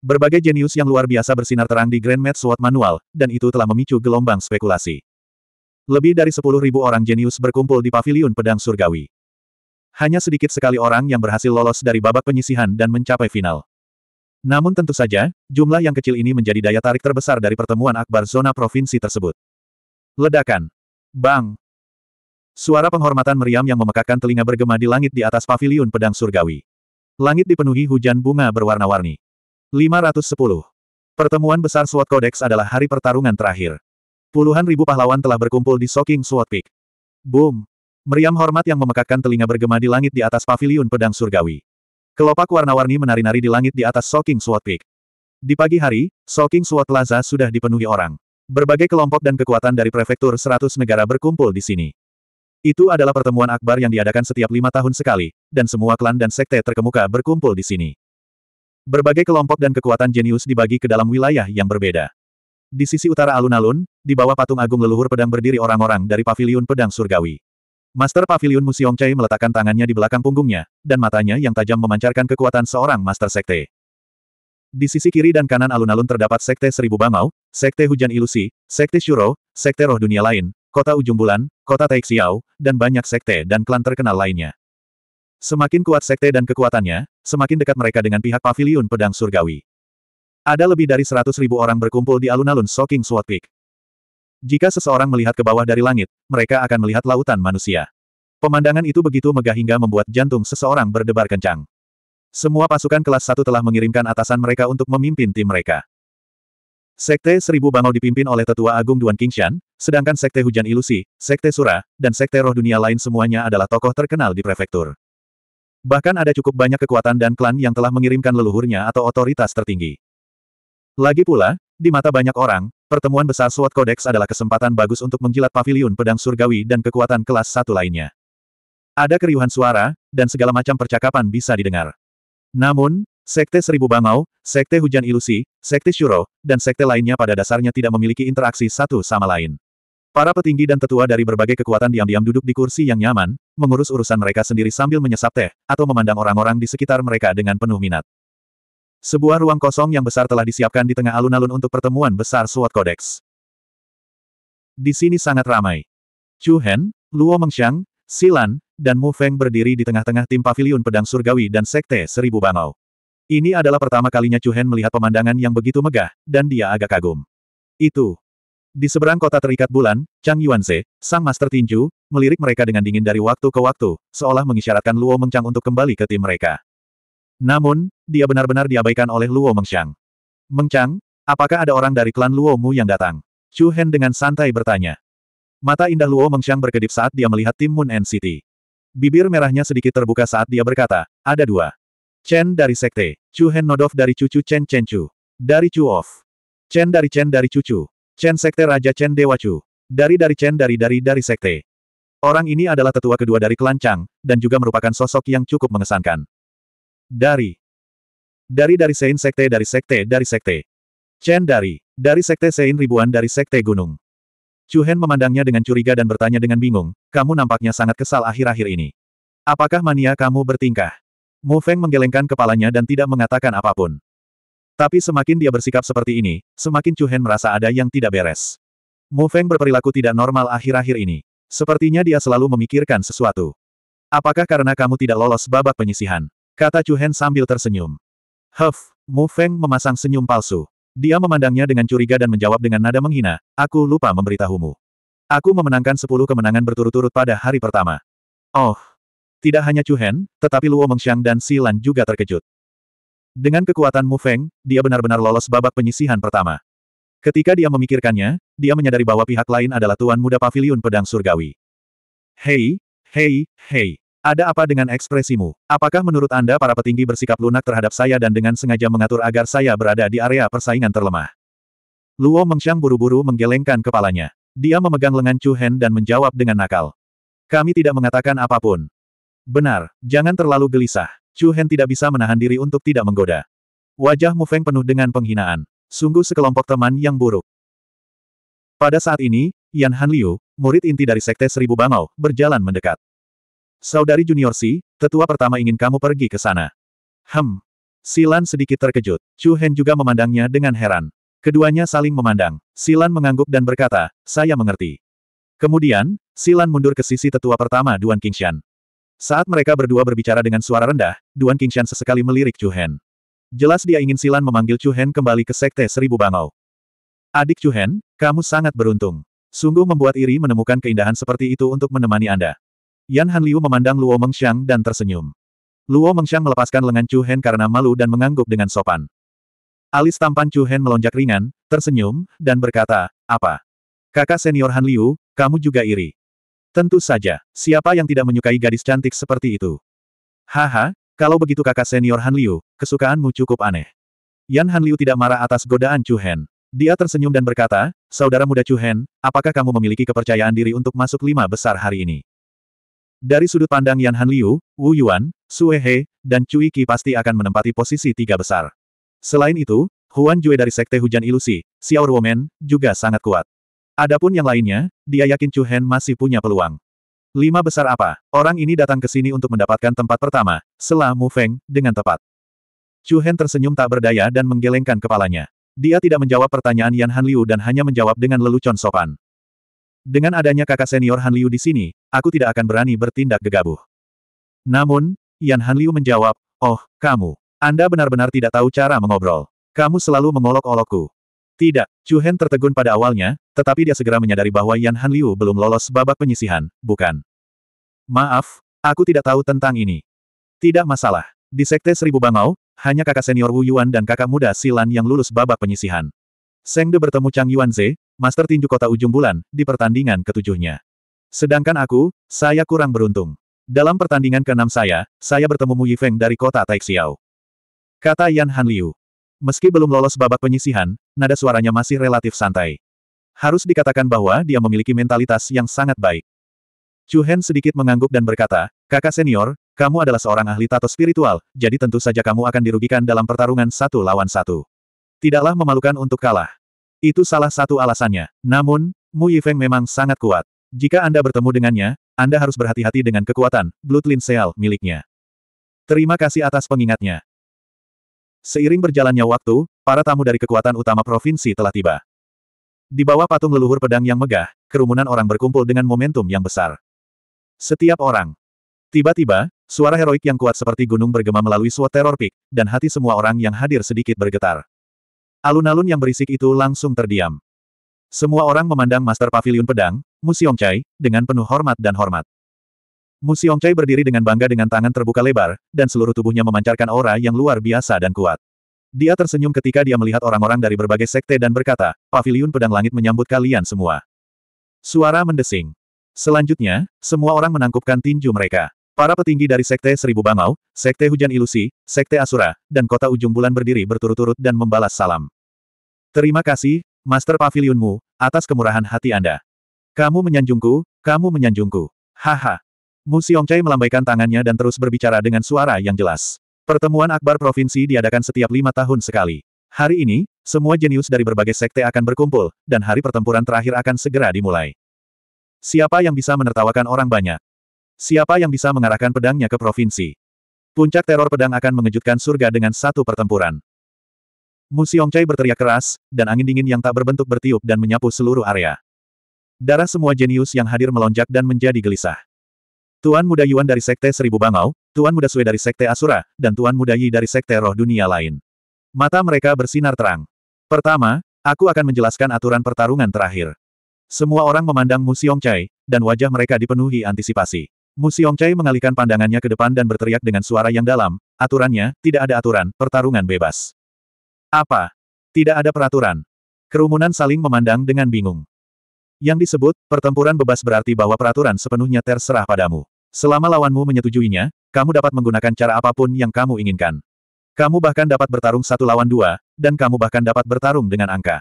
A: Berbagai jenius yang luar biasa bersinar terang di Grand Match Sword Manual, dan itu telah memicu gelombang spekulasi. Lebih dari 10.000 orang jenius berkumpul di paviliun pedang surgawi. Hanya sedikit sekali orang yang berhasil lolos dari babak penyisihan dan mencapai final. Namun tentu saja, jumlah yang kecil ini menjadi daya tarik terbesar dari pertemuan akbar zona provinsi tersebut. Ledakan. Bang. Suara penghormatan meriam yang memekakkan telinga bergema di langit di atas paviliun pedang surgawi. Langit dipenuhi hujan bunga berwarna-warni. 510. Pertemuan besar SWOT Codex adalah hari pertarungan terakhir. Puluhan ribu pahlawan telah berkumpul di Soking Sword Peak. Boom! Meriam hormat yang memekakkan telinga bergema di langit di atas paviliun pedang surgawi. Kelopak warna-warni menari-nari di langit di atas Soking Sword Peak. Di pagi hari, Soking Sword Plaza sudah dipenuhi orang. Berbagai kelompok dan kekuatan dari prefektur 100 negara berkumpul di sini. Itu adalah pertemuan akbar yang diadakan setiap lima tahun sekali, dan semua klan dan sekte terkemuka berkumpul di sini. Berbagai kelompok dan kekuatan jenius dibagi ke dalam wilayah yang berbeda. Di sisi utara alun-alun, di bawah patung agung leluhur pedang berdiri orang-orang dari paviliun pedang surgawi. Master Paviliun Museum Chai meletakkan tangannya di belakang punggungnya, dan matanya yang tajam memancarkan kekuatan seorang Master Sekte. Di sisi kiri dan kanan alun-alun terdapat Sekte Seribu Bangau, Sekte Hujan Ilusi, Sekte Shuro, Sekte Roh Dunia Lain, Kota Ujung Bulan, Kota Taixiao, dan banyak sekte dan klan terkenal lainnya. Semakin kuat sekte dan kekuatannya, semakin dekat mereka dengan pihak paviliun pedang surgawi. Ada lebih dari seratus ribu orang berkumpul di alun-alun Soking Sword Peak. Jika seseorang melihat ke bawah dari langit, mereka akan melihat lautan manusia. Pemandangan itu begitu megah hingga membuat jantung seseorang berdebar kencang. Semua pasukan kelas satu telah mengirimkan atasan mereka untuk memimpin tim mereka. Sekte Seribu Bangau dipimpin oleh Tetua Agung Duan Qingshan, sedangkan Sekte Hujan Ilusi, Sekte Sura, dan Sekte Roh Dunia lain semuanya adalah tokoh terkenal di prefektur. Bahkan ada cukup banyak kekuatan dan klan yang telah mengirimkan leluhurnya atau otoritas tertinggi. Lagi pula, di mata banyak orang, pertemuan besar SWOT Codex adalah kesempatan bagus untuk menjilat paviliun pedang surgawi dan kekuatan kelas satu lainnya. Ada keriuhan suara, dan segala macam percakapan bisa didengar. Namun, Sekte Seribu Bangau, Sekte Hujan Ilusi, Sekte Shuro, dan sekte lainnya pada dasarnya tidak memiliki interaksi satu sama lain. Para petinggi dan tetua dari berbagai kekuatan diam-diam duduk di kursi yang nyaman, mengurus urusan mereka sendiri sambil menyesap teh, atau memandang orang-orang di sekitar mereka dengan penuh minat. Sebuah ruang kosong yang besar telah disiapkan di tengah alun-alun untuk pertemuan besar SWOT Codex. Di sini sangat ramai. Chu Hen, Luo Mengxiang, Silan, dan Mu Feng berdiri di tengah-tengah tim paviliun pedang surgawi dan sekte seribu bangau. Ini adalah pertama kalinya Chu Hen melihat pemandangan yang begitu megah, dan dia agak kagum. Itu. Di seberang kota terikat bulan, Chang Yuanze, sang master tinju, melirik mereka dengan dingin dari waktu ke waktu, seolah mengisyaratkan Luo Mengchang untuk kembali ke tim mereka. Namun, dia benar-benar diabaikan oleh Luo Mengxiang. Mengchang, apakah ada orang dari klan Luo Mu yang datang? Chu Hen dengan santai bertanya. Mata indah Luo Mengxiang berkedip saat dia melihat tim Moon NCT. Bibir merahnya sedikit terbuka saat dia berkata, ada dua. Chen dari Sekte, Chu Hen Nodov dari Cucu Chen Chen Chu. Dari Chu Of. Chen dari Chen dari Cucu. Chen Sekte Raja Chen Dewa Chu. Dari dari Chen dari dari dari Sekte. Orang ini adalah tetua kedua dari klan Chang, dan juga merupakan sosok yang cukup mengesankan. Dari. Dari dari Sein Sekte dari Sekte dari Sekte. Chen dari. Dari Sekte Sein ribuan dari Sekte Gunung. Chu Hen memandangnya dengan curiga dan bertanya dengan bingung, kamu nampaknya sangat kesal akhir-akhir ini. Apakah mania kamu bertingkah? Mu Feng menggelengkan kepalanya dan tidak mengatakan apa pun. Tapi semakin dia bersikap seperti ini, semakin Chu Hen merasa ada yang tidak beres. Mu Feng berperilaku tidak normal akhir-akhir ini. Sepertinya dia selalu memikirkan sesuatu. Apakah karena kamu tidak lolos babak penyisihan? Kata Chu Hen sambil tersenyum. Huff, Mu Feng memasang senyum palsu. Dia memandangnya dengan curiga dan menjawab dengan nada menghina, aku lupa memberitahumu. Aku memenangkan sepuluh kemenangan berturut-turut pada hari pertama. Oh, tidak hanya Chu Hen, tetapi Luo Mengxiang dan Si Lan juga terkejut. Dengan kekuatan Mu Feng, dia benar-benar lolos babak penyisihan pertama. Ketika dia memikirkannya, dia menyadari bahwa pihak lain adalah Tuan Muda Paviliun Pedang Surgawi. Hei, hei, hei. Ada apa dengan ekspresimu? Apakah menurut Anda para petinggi bersikap lunak terhadap saya dan dengan sengaja mengatur agar saya berada di area persaingan terlemah? Luo Mengxiang buru-buru menggelengkan kepalanya. Dia memegang lengan Chu Hen dan menjawab dengan nakal. Kami tidak mengatakan apa pun. Benar, jangan terlalu gelisah. Chu Hen tidak bisa menahan diri untuk tidak menggoda. Wajah Mu Feng penuh dengan penghinaan. Sungguh sekelompok teman yang buruk. Pada saat ini, Yan Han Liu, murid inti dari Sekte Seribu Bangau, berjalan mendekat. Saudari junior Si, tetua pertama ingin kamu pergi ke sana. Hem. Silan sedikit terkejut. Chu Hen juga memandangnya dengan heran. Keduanya saling memandang. Silan mengangguk dan berkata, saya mengerti. Kemudian, Silan mundur ke sisi tetua pertama Duan Qingshan. Saat mereka berdua berbicara dengan suara rendah, Duan Qingshan sesekali melirik Chu Hen. Jelas dia ingin Silan memanggil Chu Hen kembali ke Sekte Seribu Bangau. Adik Chu Hen, kamu sangat beruntung. Sungguh membuat iri menemukan keindahan seperti itu untuk menemani Anda. Yan Han Liu memandang Luo Mengxiang dan tersenyum. Luo Mengxiang melepaskan lengan Chu Hen karena malu dan mengangguk dengan sopan. Alis tampan Chu Hen melonjak ringan, tersenyum, dan berkata, apa? Kakak senior Han Liu, kamu juga iri. Tentu saja, siapa yang tidak menyukai gadis cantik seperti itu? Haha, kalau begitu kakak senior Han Liu, kesukaanmu cukup aneh. Yan Han Liu tidak marah atas godaan Chu Hen. Dia tersenyum dan berkata, Saudara muda Chu Hen, apakah kamu memiliki kepercayaan diri untuk masuk lima besar hari ini? Dari sudut pandang Yan Han Liu, Wu Yuan, Sue He, dan Cui Qi pasti akan menempati posisi tiga besar. Selain itu, Huan Jue dari Sekte Hujan Ilusi, Xiao Woman, juga sangat kuat. Adapun yang lainnya, dia yakin Chu Hen masih punya peluang. Lima besar apa? Orang ini datang ke sini untuk mendapatkan tempat pertama, setelah Mu Feng, dengan tepat. Chu Hen tersenyum tak berdaya dan menggelengkan kepalanya. Dia tidak menjawab pertanyaan Yan Han Liu dan hanya menjawab dengan lelucon sopan. Dengan adanya kakak senior Han Liu di sini, aku tidak akan berani bertindak gegabah. Namun, Yan Han Liu menjawab, Oh, kamu. Anda benar-benar tidak tahu cara mengobrol. Kamu selalu mengolok-olokku. Tidak, Chu Hen tertegun pada awalnya, tetapi dia segera menyadari bahwa Yan Han Liu belum lolos babak penyisihan, bukan? Maaf, aku tidak tahu tentang ini. Tidak masalah. Di Sekte Seribu Bangau, hanya kakak senior Wu Yuan dan kakak muda Silan yang lulus babak penyisihan. Seng De bertemu Chang Yuan Ze, Master Tinju Kota Ujung Bulan, di pertandingan ketujuhnya. Sedangkan aku, saya kurang beruntung. Dalam pertandingan keenam saya, saya bertemu Mu Yifeng dari kota Taixiao. Kata Yan Han Liu. Meski belum lolos babak penyisihan, nada suaranya masih relatif santai. Harus dikatakan bahwa dia memiliki mentalitas yang sangat baik. Chu Hen sedikit mengangguk dan berkata, Kakak senior, kamu adalah seorang ahli tato spiritual, jadi tentu saja kamu akan dirugikan dalam pertarungan satu lawan satu. Tidaklah memalukan untuk kalah. Itu salah satu alasannya. Namun, Mu Yifeng memang sangat kuat. Jika Anda bertemu dengannya, Anda harus berhati-hati dengan kekuatan Bloodline Seal miliknya. Terima kasih atas pengingatnya. Seiring berjalannya waktu, para tamu dari kekuatan utama provinsi telah tiba. Di bawah patung leluhur pedang yang megah, kerumunan orang berkumpul dengan momentum yang besar. Setiap orang. Tiba-tiba, suara heroik yang kuat seperti gunung bergema melalui SWOT Terror Peak, dan hati semua orang yang hadir sedikit bergetar. Alun-alun yang berisik itu langsung terdiam. Semua orang memandang Master Pavilion Pedang, Museum Chai, dengan penuh hormat dan hormat. Museum Chai berdiri dengan bangga dengan tangan terbuka lebar, dan seluruh tubuhnya memancarkan aura yang luar biasa dan kuat. Dia tersenyum ketika dia melihat orang-orang dari berbagai sekte dan berkata, Paviliun Pedang Langit menyambut kalian semua. Suara mendesing. Selanjutnya, semua orang menangkupkan tinju mereka. Para petinggi dari Sekte Seribu Bangau, Sekte Hujan Ilusi, Sekte Asura, dan Kota Ujung Bulan berdiri berturut-turut dan membalas salam. Terima kasih, Master Pavilionmu, atas kemurahan hati Anda. Kamu menyanjungku, kamu menyanjungku. Haha. Mu Xiongcai melambaikan tangannya dan terus berbicara dengan suara yang jelas. Pertemuan akbar provinsi diadakan setiap lima tahun sekali. Hari ini, semua jenius dari berbagai sekte akan berkumpul, dan hari pertempuran terakhir akan segera dimulai. Siapa yang bisa menertawakan orang banyak? Siapa yang bisa mengarahkan pedangnya ke provinsi? Puncak teror pedang akan mengejutkan surga dengan satu pertempuran. Mu Xiongcai berteriak keras, dan angin dingin yang tak berbentuk bertiup dan menyapu seluruh area. Darah semua jenius yang hadir melonjak dan menjadi gelisah. Tuan Muda Yuan dari Sekte Seribu Bangau, Tuan Muda Sui dari Sekte Asura, dan Tuan Muda Yi dari Sekte Roh Dunia lain. Mata mereka bersinar terang. Pertama, aku akan menjelaskan aturan pertarungan terakhir. Semua orang memandang Mu Xiongcai, dan wajah mereka dipenuhi antisipasi. Mu Xiongcai mengalihkan pandangannya ke depan dan berteriak dengan suara yang dalam, aturannya, tidak ada aturan, pertarungan bebas. Apa? Tidak ada peraturan. Kerumunan saling memandang dengan bingung. Yang disebut, pertempuran bebas berarti bahwa peraturan sepenuhnya terserah padamu. Selama lawanmu menyetujuinya, kamu dapat menggunakan cara apa pun yang kamu inginkan. Kamu bahkan dapat bertarung satu lawan dua, dan kamu bahkan dapat bertarung dengan angka.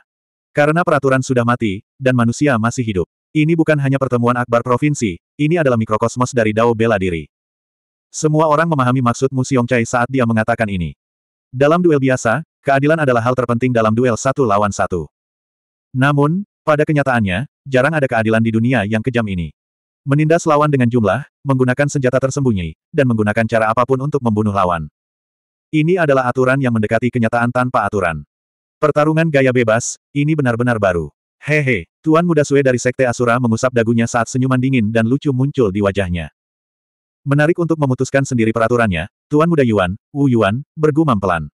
A: Karena peraturan sudah mati, dan manusia masih hidup. Ini bukan hanya pertemuan akbar provinsi, ini adalah mikrokosmos dari Dao bela diri. Semua orang memahami maksud Mu Xiongcai saat dia mengatakan ini. Dalam duel biasa, keadilan adalah hal terpenting dalam duel satu lawan satu. Namun, pada kenyataannya, jarang ada keadilan di dunia yang kejam ini. Menindas lawan dengan jumlah, menggunakan senjata tersembunyi, dan menggunakan cara apa pun untuk membunuh lawan. Ini adalah aturan yang mendekati kenyataan tanpa aturan. Pertarungan gaya bebas, ini benar-benar baru. Hehe, Tuan Muda Sue dari Sekte Asura mengusap dagunya saat senyuman dingin dan lucu muncul di wajahnya. Menarik untuk memutuskan sendiri peraturannya, Tuan Muda Yuan, Wu Yuan, bergumam pelan.